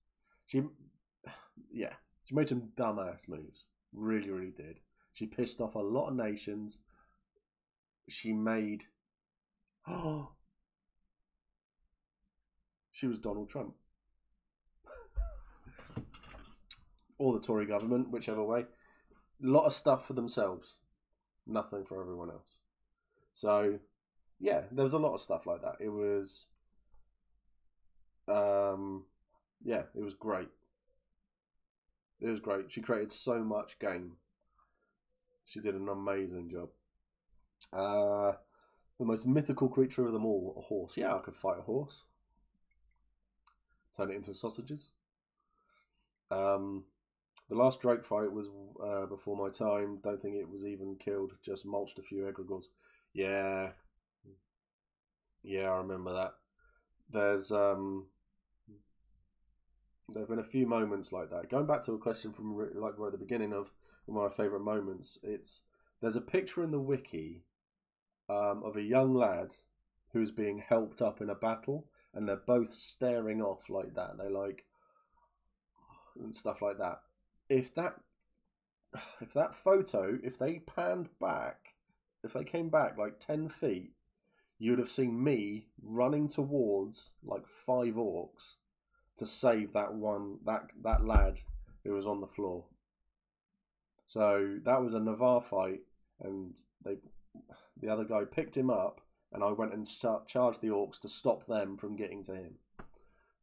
she, yeah, she made some dumbass moves. Really, really did. She pissed off a lot of nations. She made. Oh, she was Donald Trump. or the Tory government, whichever way. A lot of stuff for themselves, nothing for everyone else. So, yeah, there was a lot of stuff like that. It was, um, yeah, it was great. It was great. She created so much game. She did an amazing job. Uh, the most mythical creature of them all, a horse. Yeah, I could fight a horse turn it into sausages. Um, the last Drake fight was uh, before my time. Don't think it was even killed. Just mulched a few egregores. Yeah, yeah, I remember that. There's um, there've been a few moments like that. Going back to a question from like right at the beginning of my favourite moments. It's there's a picture in the wiki um, of a young lad who's being helped up in a battle and they're both staring off like that. They like and stuff like that. If that if that photo, if they panned back, if they came back like ten feet, you would have seen me running towards like five orcs to save that one that that lad who was on the floor. So that was a Navarr fight, and they the other guy picked him up and I went and charged the orcs to stop them from getting to him.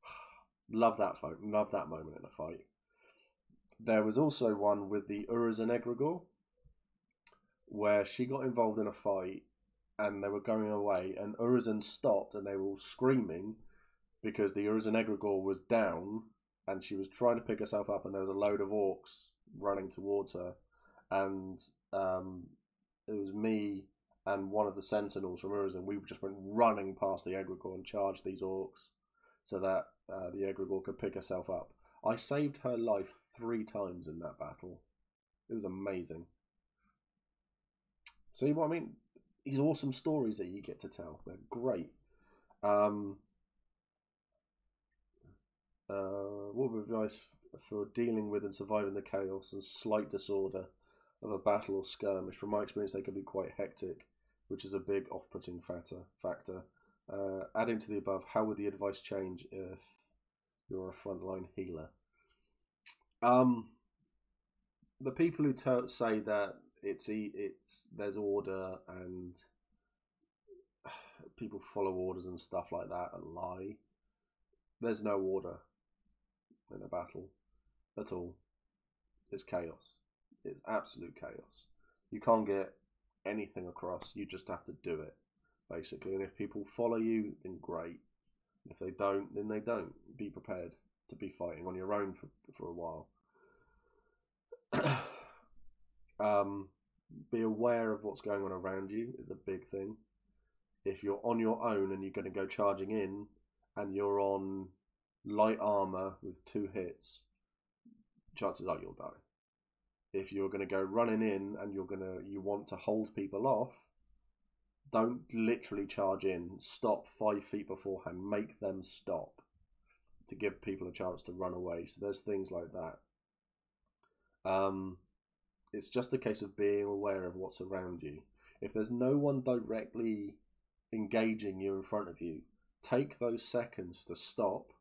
love that fight. Love that moment in a fight. There was also one with the Urizen Egregore, where she got involved in a fight and they were going away, and Urizen stopped and they were all screaming because the Egregore was down and she was trying to pick herself up, and there was a load of orcs running towards her, and um, it was me and one of the sentinels from Urizen, we just went running past the egregore and charged these orcs so that uh, the egregore could pick herself up. I saved her life three times in that battle. It was amazing. See what I mean? These awesome stories that you get to tell. They're great. Um, uh, what would advice for dealing with and surviving the chaos and slight disorder of a battle or skirmish? From my experience, they can be quite hectic which is a big off-putting factor. Factor. Uh, adding to the above, how would the advice change if you're a frontline healer? Um, the people who say that it's it's there's order and people follow orders and stuff like that and lie. There's no order in a battle at all. It's chaos. It's absolute chaos. You can't get anything across. You just have to do it, basically. And if people follow you, then great. If they don't, then they don't. Be prepared to be fighting on your own for, for a while. um, be aware of what's going on around you is a big thing. If you're on your own and you're going to go charging in and you're on light armor with two hits, chances are you'll die. If you're going to go running in and you're going to you want to hold people off don't literally charge in stop five feet beforehand make them stop to give people a chance to run away. So there's things like that. Um, it's just a case of being aware of what's around you. If there's no one directly engaging you in front of you take those seconds to stop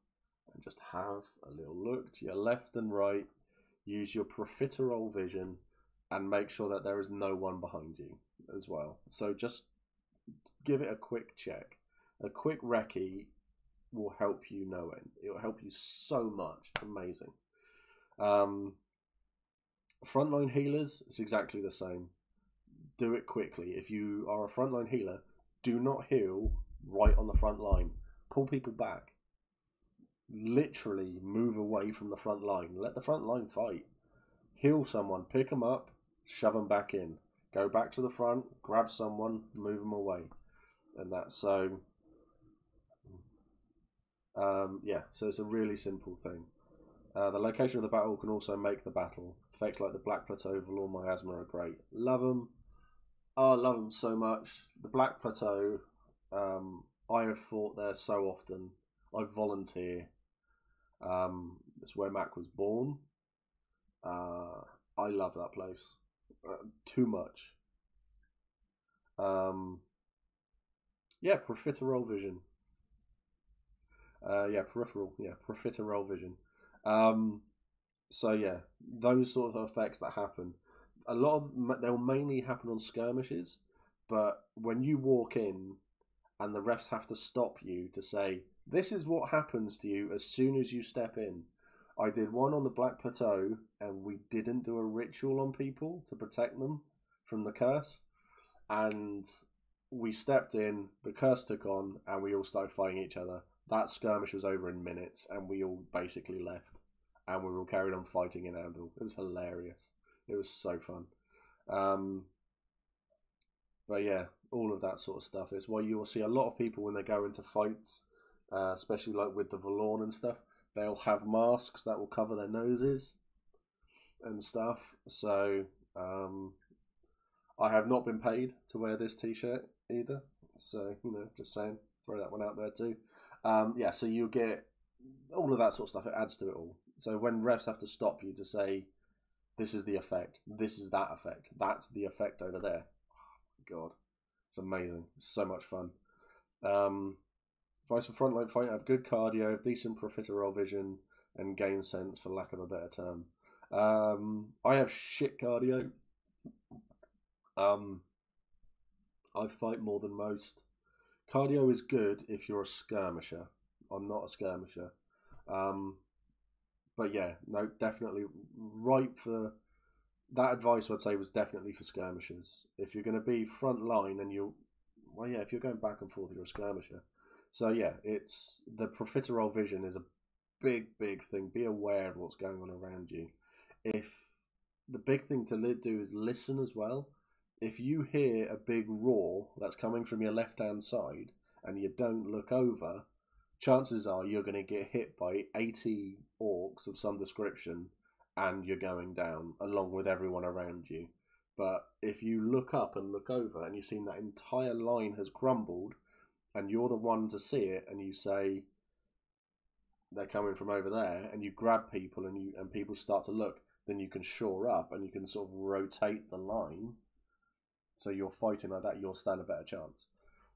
and just have a little look to your left and right use your profiterole vision and make sure that there is no one behind you as well. So just give it a quick check. A quick recce will help you know it. It will help you so much. It's amazing. Um, frontline healers, it's exactly the same. Do it quickly. If you are a frontline healer, do not heal right on the front line. Pull people back literally move away from the front line. Let the front line fight. Heal someone, pick them up, shove them back in. go back to the front, grab someone, move them away, and that's so. Um, yeah, so it's a really simple thing. Uh, the location of the battle can also make the battle. Effects like the Black Plateau, Vallorn Miasma are great. Love them. Oh, I love them so much. The Black Plateau, um, I have fought there so often. I volunteer. Um, it's where Mac was born. Uh, I love that place uh, too much. Um, yeah, profiterole vision. Uh, yeah, peripheral. Yeah, profiterole vision. Um, so yeah, those sort of effects that happen, a lot of they'll mainly happen on skirmishes, but when you walk in, and the refs have to stop you to say this is what happens to you as soon as you step in. I did one on the Black Plateau, and we didn't do a ritual on people to protect them from the curse, and we stepped in, the curse took on, and we all started fighting each other. That skirmish was over in minutes, and we all basically left, and we all carried on fighting in Andal. It was hilarious. It was so fun. Um, but yeah, all of that sort of stuff is why you'll see a lot of people when they go into fights, uh, especially like with the Vallorn and stuff. They'll have masks that will cover their noses and stuff. So um, I have not been paid to wear this T-shirt either. So you know, just saying, throw that one out there too. Um, yeah, so you get all of that sort of stuff. It adds to it all. So when refs have to stop you to say, "This is the effect. This is that effect. That's the effect over there." Oh, God, it's amazing. It's so much fun. Um, Vice for frontline fight have good cardio, decent profiterole vision, and game sense, for lack of a better term. Um, I have shit cardio. Um, I fight more than most. Cardio is good if you're a skirmisher. I'm not a skirmisher. Um, but yeah, no, definitely right for that advice. I'd say was definitely for skirmishers. If you're going to be front line and you, well, yeah, if you're going back and forth, you're a skirmisher. So yeah, it's the profiterole vision is a big, big thing. Be aware of what's going on around you. If the big thing to do is listen as well. If you hear a big roar that's coming from your left hand side and you don't look over, chances are you're going to get hit by 80 orcs of some description and you're going down along with everyone around you. But if you look up and look over and you've seen that entire line has crumbled and you're the one to see it and you say they're coming from over there and you grab people and you and people start to look then you can shore up and you can sort of rotate the line. So you're fighting like that you'll stand a better chance.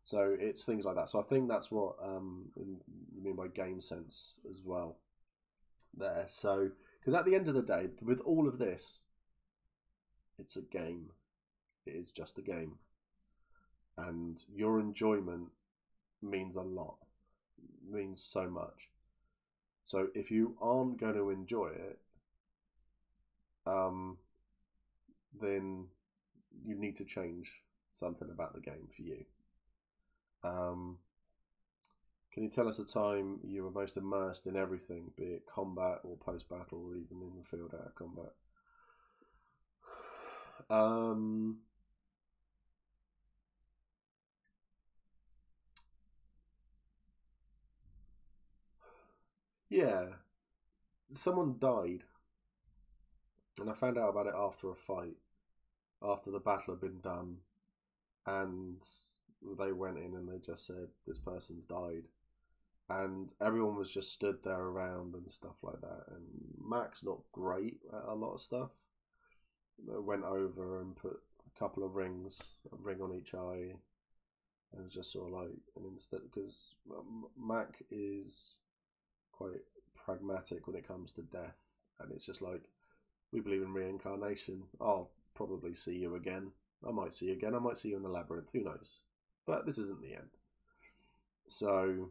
So it's things like that. So i think that's what um you mean by game sense as well there. So because at the end of the day with all of this it's a game. It is just a game. And your enjoyment means a lot, means so much. So if you aren't going to enjoy it, um, then you need to change something about the game for you. Um, can you tell us a time you were most immersed in everything, be it combat or post battle or even in the field out of combat? Um, Yeah, someone died, and I found out about it after a fight, after the battle had been done, and they went in and they just said this person's died, and everyone was just stood there around and stuff like that. And Mac's not great at a lot of stuff. Went over and put a couple of rings, a ring on each eye, and just sort of like an instant because um, Mac is quite pragmatic when it comes to death, and it's just like we believe in reincarnation. I'll probably see you again. I might see you again. I might see you in the labyrinth. Who knows? But this isn't the end. So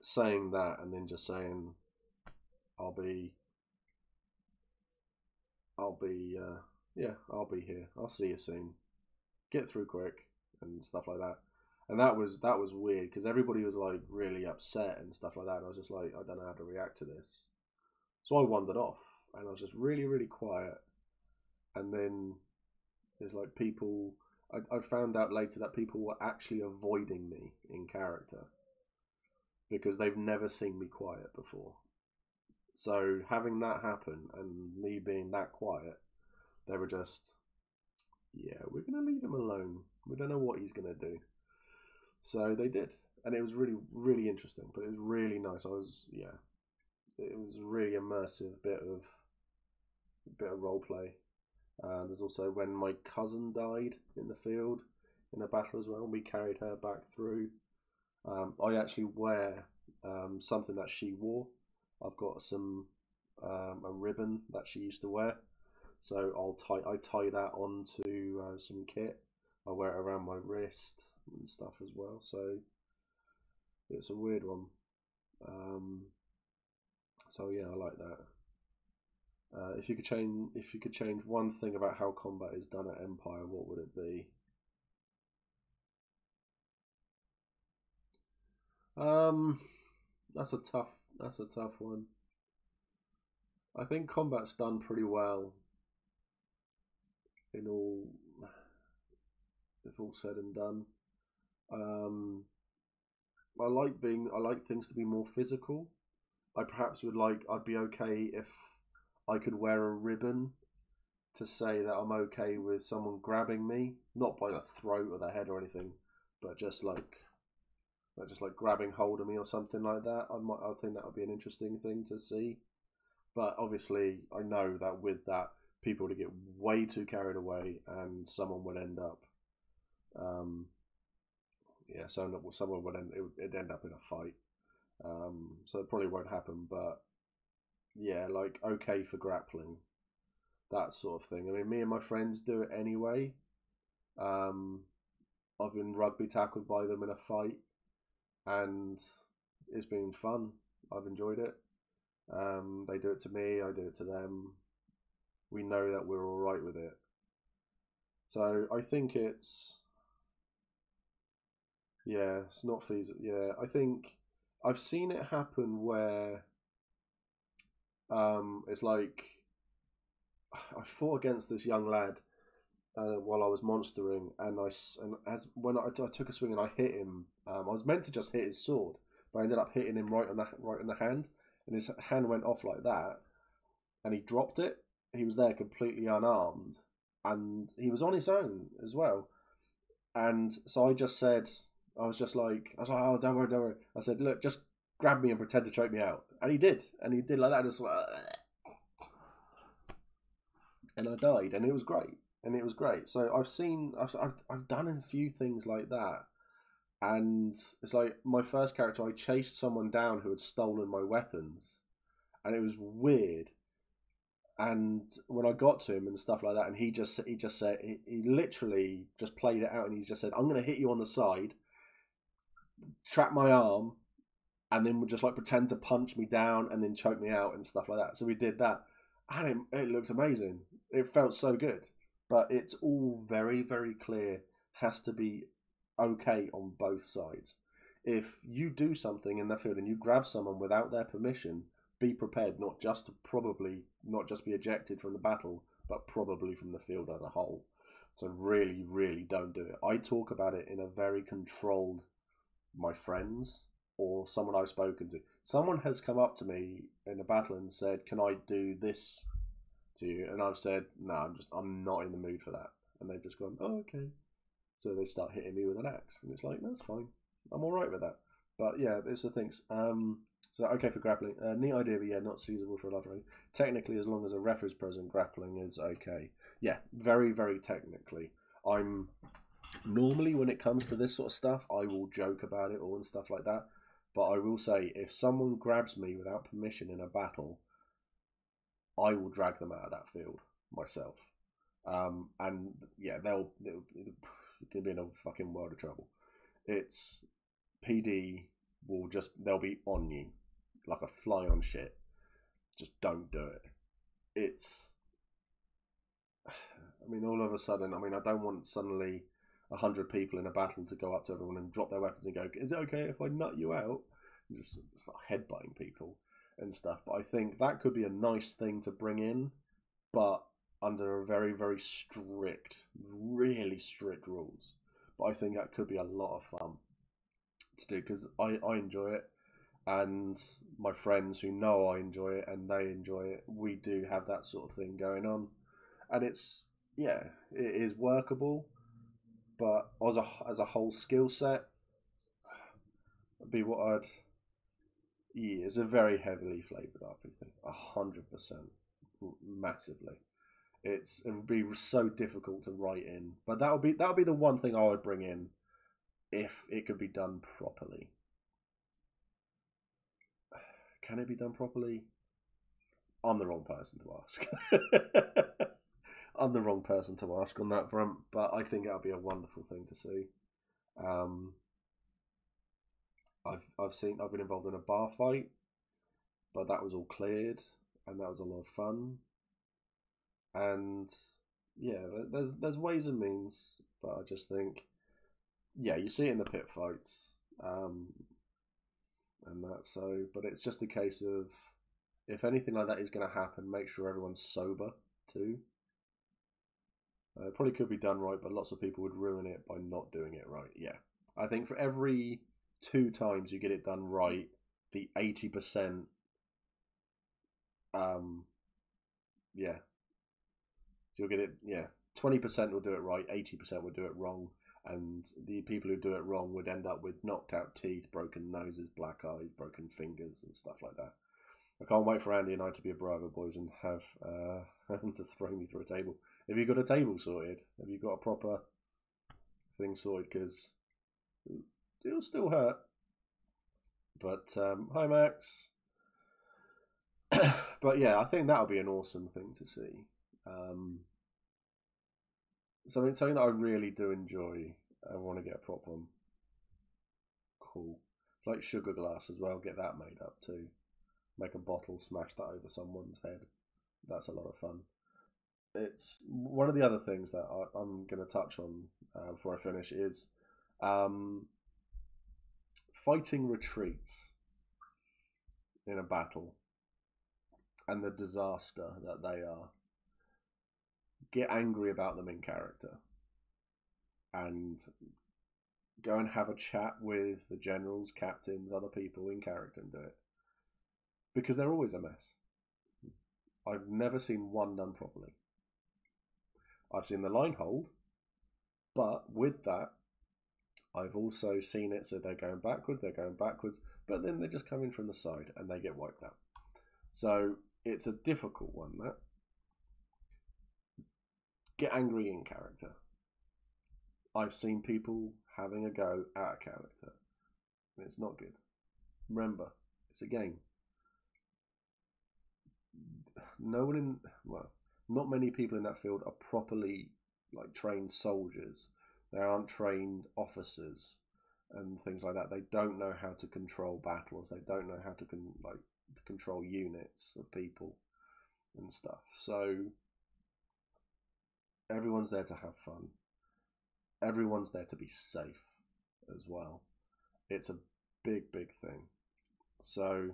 saying that and then just saying I'll be I'll be uh, yeah, I'll be here. I'll see you soon. Get through quick and stuff like that and that was that was weird because everybody was like really upset and stuff like that. And I was just like, I don't know how to react to this, so I wandered off and I was just really really quiet. And then there's like people. I, I found out later that people were actually avoiding me in character because they've never seen me quiet before. So having that happen and me being that quiet, they were just, yeah, we're gonna leave him alone. We don't know what he's gonna do. So they did, and it was really, really interesting. But it was really nice. I was, yeah, it was really immersive bit of bit of role play. Uh, there's also when my cousin died in the field in a battle as well. We carried her back through. Um, I actually wear um, something that she wore. I've got some um, a ribbon that she used to wear, so I'll tie I tie that onto uh, some kit. I wear it around my wrist and stuff as well. So it's a weird one. Um, so yeah, I like that. Uh, if you could change, if you could change one thing about how combat is done at Empire, what would it be? Um, that's a tough. That's a tough one. I think combat's done pretty well. In all, if all said and done, um, I like being. I like things to be more physical. I perhaps would like. I'd be okay if I could wear a ribbon to say that I'm okay with someone grabbing me, not by the throat or the head or anything, but just like, like just like grabbing hold of me or something like that. I might, I think that would be an interesting thing to see. But obviously, I know that with that, people would get way too carried away, and someone would end up, um, yeah, someone someone would end it would end up in a fight. Um, so it probably won't happen, but yeah, like okay for grappling, that sort of thing. I mean, me and my friends do it anyway. Um, I've been rugby tackled by them in a fight, and it's been fun. I've enjoyed it. Um, they do it to me, I do it to them. We know that we're all right with it. So I think it's yeah, it's not feasible. Yeah, I think I've seen it happen where um, it's like I fought against this young lad uh, while I was monstering, and I and as when I, I took a swing and I hit him, um, I was meant to just hit his sword, but I ended up hitting him right on the right on the hand, and his hand went off like that, and he dropped it. He was there completely unarmed, and he was on his own as well. And so I just said, I was just like, I was like, oh, don't worry, don't worry. I said, look, just grab me and pretend to choke me out, and he did, and he did like that, just like, and I died, and it was great, and it was great. So I've seen, I've, I've, I've done a few things like that, and it's like my first character, I chased someone down who had stolen my weapons, and it was weird. And when I got to him and stuff like that, and he just he just said he, he literally just played it out, and he just said, "I'm going to hit you on the side, trap my arm, and then would just like pretend to punch me down and then choke me out and stuff like that. So we did that, and it, it looked amazing. It felt so good, but it's all very very clear. Has to be okay on both sides. If you do something in the field and you grab someone without their permission, be prepared not just to probably not just be ejected from the battle, but probably from the field as a whole. So really, really don't do it. I talk about it in a very controlled, my friends or someone I've spoken to. Someone has come up to me in a battle and said, "Can I do this to you?" And I've said, "No, I'm just I'm not in the mood for that." And they've just gone, "Oh, okay." So they start hitting me with an axe, and it's like that's fine. I'm all right with that. But yeah, it's the things. Um, so okay for grappling, uh, neat idea, but yeah, not suitable for a lot of running. Technically, as long as a ref is present, grappling is okay. Yeah, very very technically. I'm normally when it comes to this sort of stuff, I will joke about it all and stuff like that. But I will say, if someone grabs me without permission in a battle, I will drag them out of that field myself. Um, and yeah, they'll, they'll, they'll be in a fucking world of trouble. It's PD will just they'll be on you like a fly on shit. Just don't do it. It's. I mean, all of a sudden, I mean, I don't want suddenly hundred people in a battle to go up to everyone and drop their weapons and go, "Is it okay if I nut you out?" And just start headbutting people and stuff. But I think that could be a nice thing to bring in. But under a very very strict, really strict rules. But I think that could be a lot of fun to do because I I enjoy it, and my friends who know I enjoy it and they enjoy it, we do have that sort of thing going on, and it's yeah, it is workable, but as a as a whole skill set, would be what I'd. Yeah, it's a very heavily flavored RPG. A hundred percent, massively. It's it would be so difficult to write in, but that would be that would be the one thing I would bring in, if it could be done properly. Can it be done properly? I'm the wrong person to ask. I'm the wrong person to ask on that front, but I think that'll be a wonderful thing to see. Um, I've I've seen I've been involved in a bar fight, but that was all cleared, and that was a lot of fun and yeah, there's there's ways and means, but I just think, yeah, you see it in the pit fights, um, and that. So, but it's just a case of if anything like that is going to happen, make sure everyone's sober too. Uh, it probably could be done right, but lots of people would ruin it by not doing it right. Yeah, I think for every two times you get it done right, the eighty percent, um, yeah, you'll get it, yeah, 20% will do it right, 80% will do it wrong, and the people who do it wrong would end up with knocked out teeth, broken noses, black eyes, broken fingers, and stuff like that. I can't wait for Andy and I to be a Bravo boys and have uh, to throw me through a table. Have you got a table sorted? Have you got a proper thing sorted? Because it'll still hurt. But um, hi, Max. but yeah, I think that'll be an awesome thing to see. Um, something something that I really do enjoy. I want to get a proper one. Cool. It's like sugar glass as well. Get that made up too. Make a bottle, smash that over someone's head. That's a lot of fun. It's one of the other things that I, am going to touch on uh, before I finish is um, fighting retreats in a battle and the disaster that they are get angry about them in character and go and have a chat with the generals, captains, other people in character and do it. Because they're always a mess. I've never seen one done properly. I've seen the line hold, but with that, I've also seen it so they're going backwards, they're going backwards, but then they just come in from the side and they get wiped out. So it's a difficult one, that get angry in character. I've seen people having a go at a character. It's not good. Remember, it's a game. No one in well, not many people in that field are properly like trained soldiers. They aren't trained officers and things like that. They don't know how to control battles. They don't know how to con- like to control units of people and stuff. So everyone's there to have fun. Everyone's there to be safe as well. It's a big, big thing. So,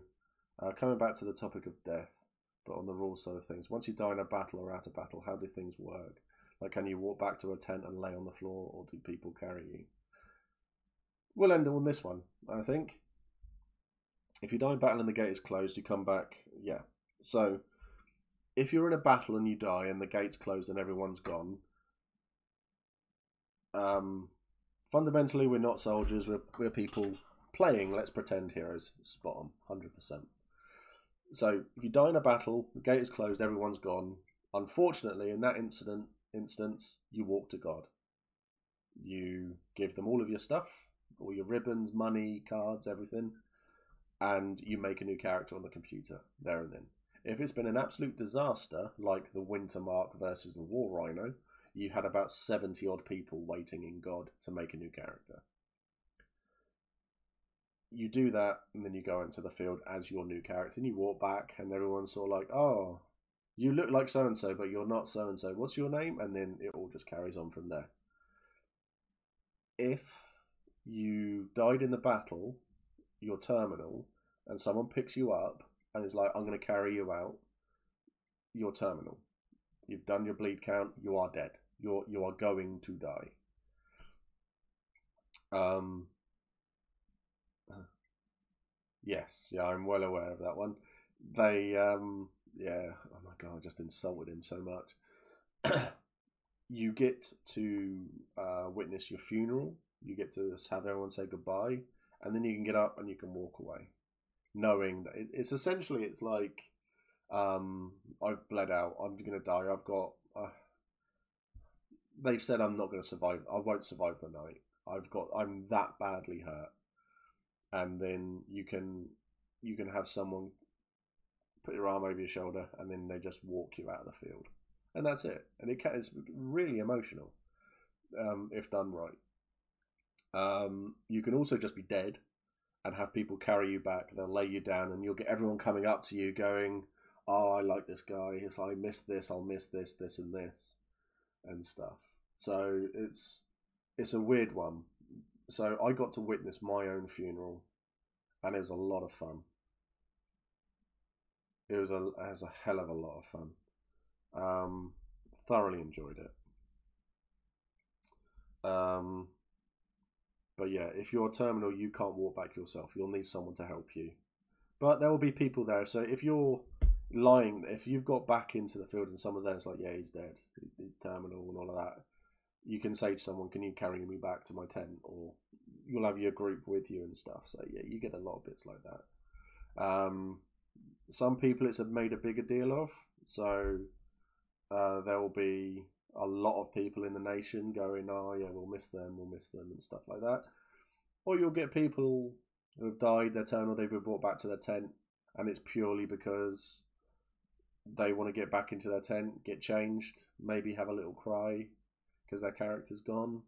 uh, coming back to the topic of death, but on the rule side of things, once you die in a battle or out of battle, how do things work? Like, can you walk back to a tent and lay on the floor, or do people carry you? We'll end on this one, I think. If you die in battle and the gate is closed, you come back. Yeah. So, if you're in a battle and you die and the gates closed and everyone's gone, um, fundamentally we're not soldiers. We're we're people playing. Let's pretend heroes. Spot on, hundred percent. So if you die in a battle, the gate is closed, everyone's gone. Unfortunately, in that incident instance, you walk to God. You give them all of your stuff, all your ribbons, money, cards, everything, and you make a new character on the computer there and then. If it's been an absolute disaster, like the Wintermark versus the War Rhino, you had about 70 odd people waiting in God to make a new character. You do that, and then you go into the field as your new character, and you walk back, and everyone's sort of like, oh, you look like so and so, but you're not so and so. What's your name? And then it all just carries on from there. If you died in the battle, you're terminal, and someone picks you up and is like, I'm going to carry you out, your terminal. You've done your bleed count. You are dead. You're you are going to die. Um. Yes, yeah, I'm well aware of that one. They, um, yeah, oh my god, I just insulted him so much. you get to uh, witness your funeral. You get to have everyone say goodbye, and then you can get up and you can walk away, knowing that it's essentially it's like um, I've bled out. I'm going to die. I've got. Uh, they've said I'm not going to survive. I won't survive the night. I've got. I'm that badly hurt, and then you can you can have someone put your arm over your shoulder, and then they just walk you out of the field, and that's it. And it can, it's really emotional um, if done right. Um, you can also just be dead and have people carry you back. They'll lay you down, and you'll get everyone coming up to you going oh, I like this guy. It's I miss this. I'll miss this, this, and this, and stuff. So it's it's a weird one. So I got to witness my own funeral, and it was a lot of fun. It was a it was a hell of a lot of fun. Um, thoroughly enjoyed it. Um, but yeah, if you're terminal, you can't walk back yourself. You'll need someone to help you. But there will be people there. So if you're lying. If you've got back into the field and someone's there, it's like, yeah, he's dead, he's terminal, and all of that. You can say to someone, "Can you carry me back to my tent?" Or you'll have your group with you and stuff. So yeah, you get a lot of bits like that. Um, some people it's made a bigger deal of. So uh, there will be a lot of people in the nation going, "Oh yeah, we'll miss them, we'll miss them," and stuff like that. Or you'll get people who have died, their terminal, they've been brought back to their tent, and it's purely because they want to get back into their tent, get changed, maybe have a little cry because their character's gone,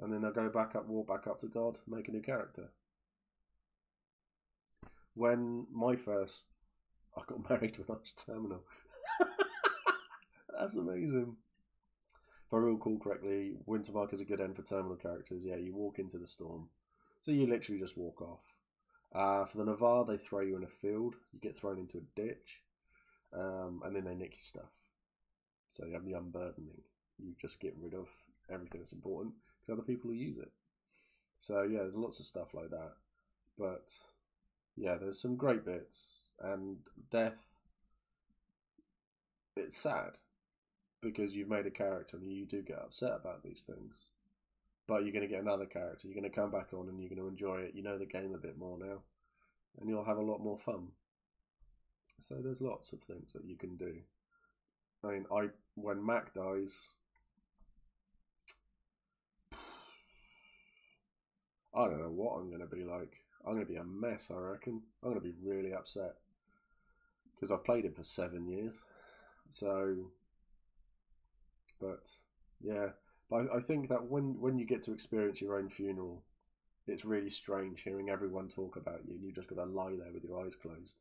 and then they'll go back up, walk back up to God, make a new character. When my first, I got married when I was terminal. That's amazing. If I recall correctly, Wintermark is a good end for terminal characters. Yeah, you walk into the storm. So you literally just walk off. Uh, for the Navarr, they throw you in a field. You get thrown into a ditch um, and then they nick your stuff. So you have the unburdening. You just get rid of everything that's important because other people will use it. So yeah, there's lots of stuff like that. But yeah, there's some great bits and death. It's sad because you've made a character and you do get upset about these things. But you're going to get another character. You're going to come back on and you're going to enjoy it. You know the game a bit more now, and you'll have a lot more fun. So there's lots of things that you can do. I mean, I when Mac dies, I don't know what I'm going to be like. I'm going to be a mess, I reckon. I'm going to be really upset because I've played it for seven years. So, but yeah, but I, I think that when when you get to experience your own funeral, it's really strange hearing everyone talk about you, and you've just got to lie there with your eyes closed.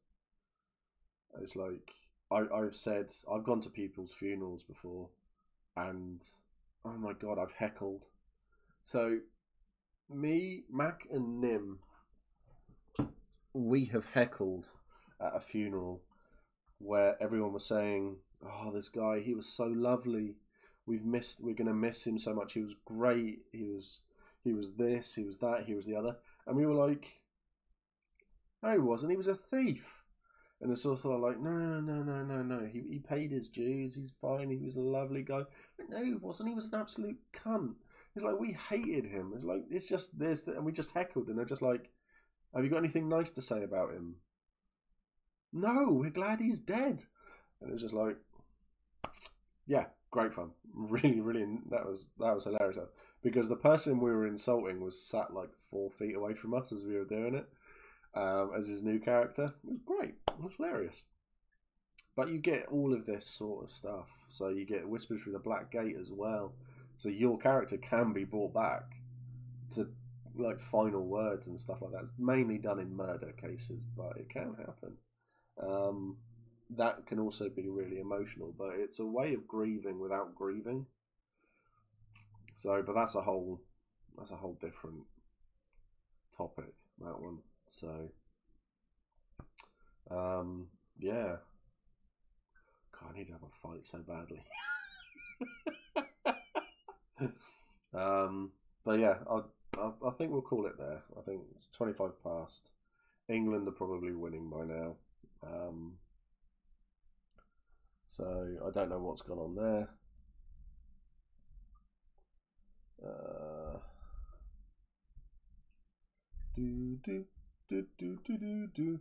It's like I, I've said I've gone to people's funerals before, and oh my god, I've heckled. So, me, Mac, and Nim, we have heckled at a funeral where everyone was saying, "Oh, this guy, he was so lovely. We've missed. We're gonna miss him so much. He was great. He was, he was this. He was that. He was the other." And we were like, "No, he wasn't. He was a thief." And it's sort of like, no, no, no, no, no, no. He, he paid his dues. He's fine. He was a lovely guy. But no, he wasn't. He was an absolute cunt. It's like we hated him. It's like it's just this, and we just heckled, and they're just like, "Have you got anything nice to say about him?" No, we're glad he's dead. And it was just like, yeah, great fun. Really, really, that was that was hilarious. Because the person we were insulting was sat like four feet away from us as we were doing it um, as his new character. It was great. It was hilarious. But you get all of this sort of stuff. So you get Whispers Through the Black Gate as well. So your character can be brought back to like final words and stuff like that. It's mainly done in murder cases, but it can happen. Um, that can also be really emotional, but it's a way of grieving without grieving. So, but that's a whole that's a whole different topic. That one. So, um, yeah, God, I need to have a fight so badly. um, but yeah, I, I, I think we'll call it there. I think it's 25 past. England are probably winning by now. Um, so I don't know what's gone on there. Uh, do do do do do do do.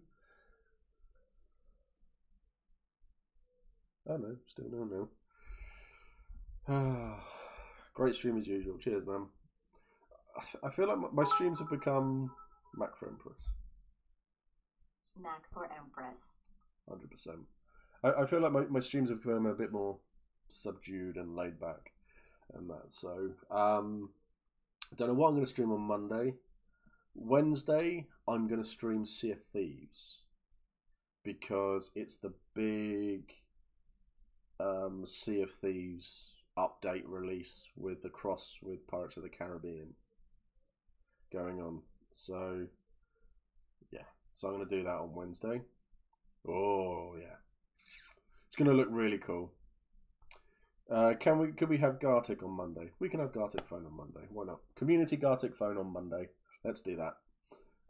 Oh no, still no no. Great stream as usual. Cheers, man. I feel like my streams have become Mac for Empress. Mac for Empress. Hundred percent. I, I feel like my, my streams have become a bit more subdued and laid back, and that. So um, I don't know what I'm going to stream on Monday. Wednesday, I'm going to stream Sea of Thieves because it's the big um, Sea of Thieves update release with the cross with Pirates of the Caribbean going on. So, yeah. So I'm going to do that on Wednesday. Oh, yeah. It's going to look really cool. Uh, can we? Could we have Gartic on Monday? We can have Gartic phone on Monday. Why not? Community Gartic phone on Monday. Let's do that.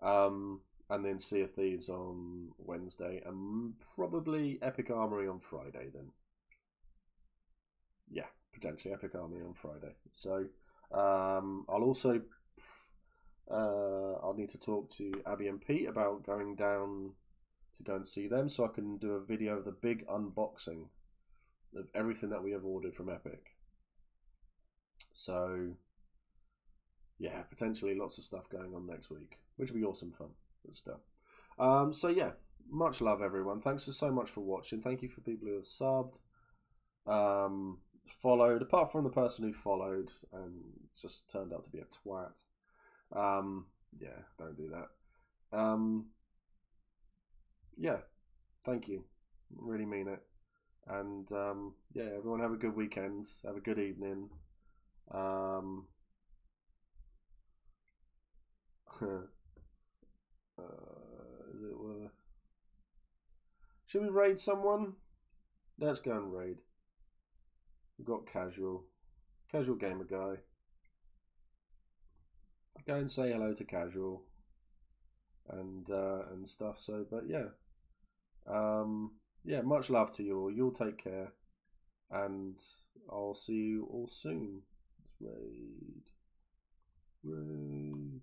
Um, and then Sea of Thieves on Wednesday, and probably Epic Armory on Friday. Then, yeah, potentially Epic Armory on Friday. So, um, I'll also uh, I'll need to talk to Abby and Pete about going down to go and see them, so I can do a video of the big unboxing of everything that we have ordered from Epic. So, yeah, potentially lots of stuff going on next week, which will be awesome fun, but still. Um, so yeah, much love everyone. Thanks so much for watching. Thank you for people who have subbed, um, followed. Apart from the person who followed and just turned out to be a twat. Um, yeah, don't do that. Um, yeah, thank you. Really mean it. And um, yeah, everyone have a good weekend. Have a good evening. Um, uh, is it worth? Should we raid someone? Let's go and raid. We've got casual, casual gamer guy. Go and say hello to casual, and uh, and stuff. So, but yeah, um, yeah, much love to you all. You'll take care, and I'll see you all soon. Raid, raid.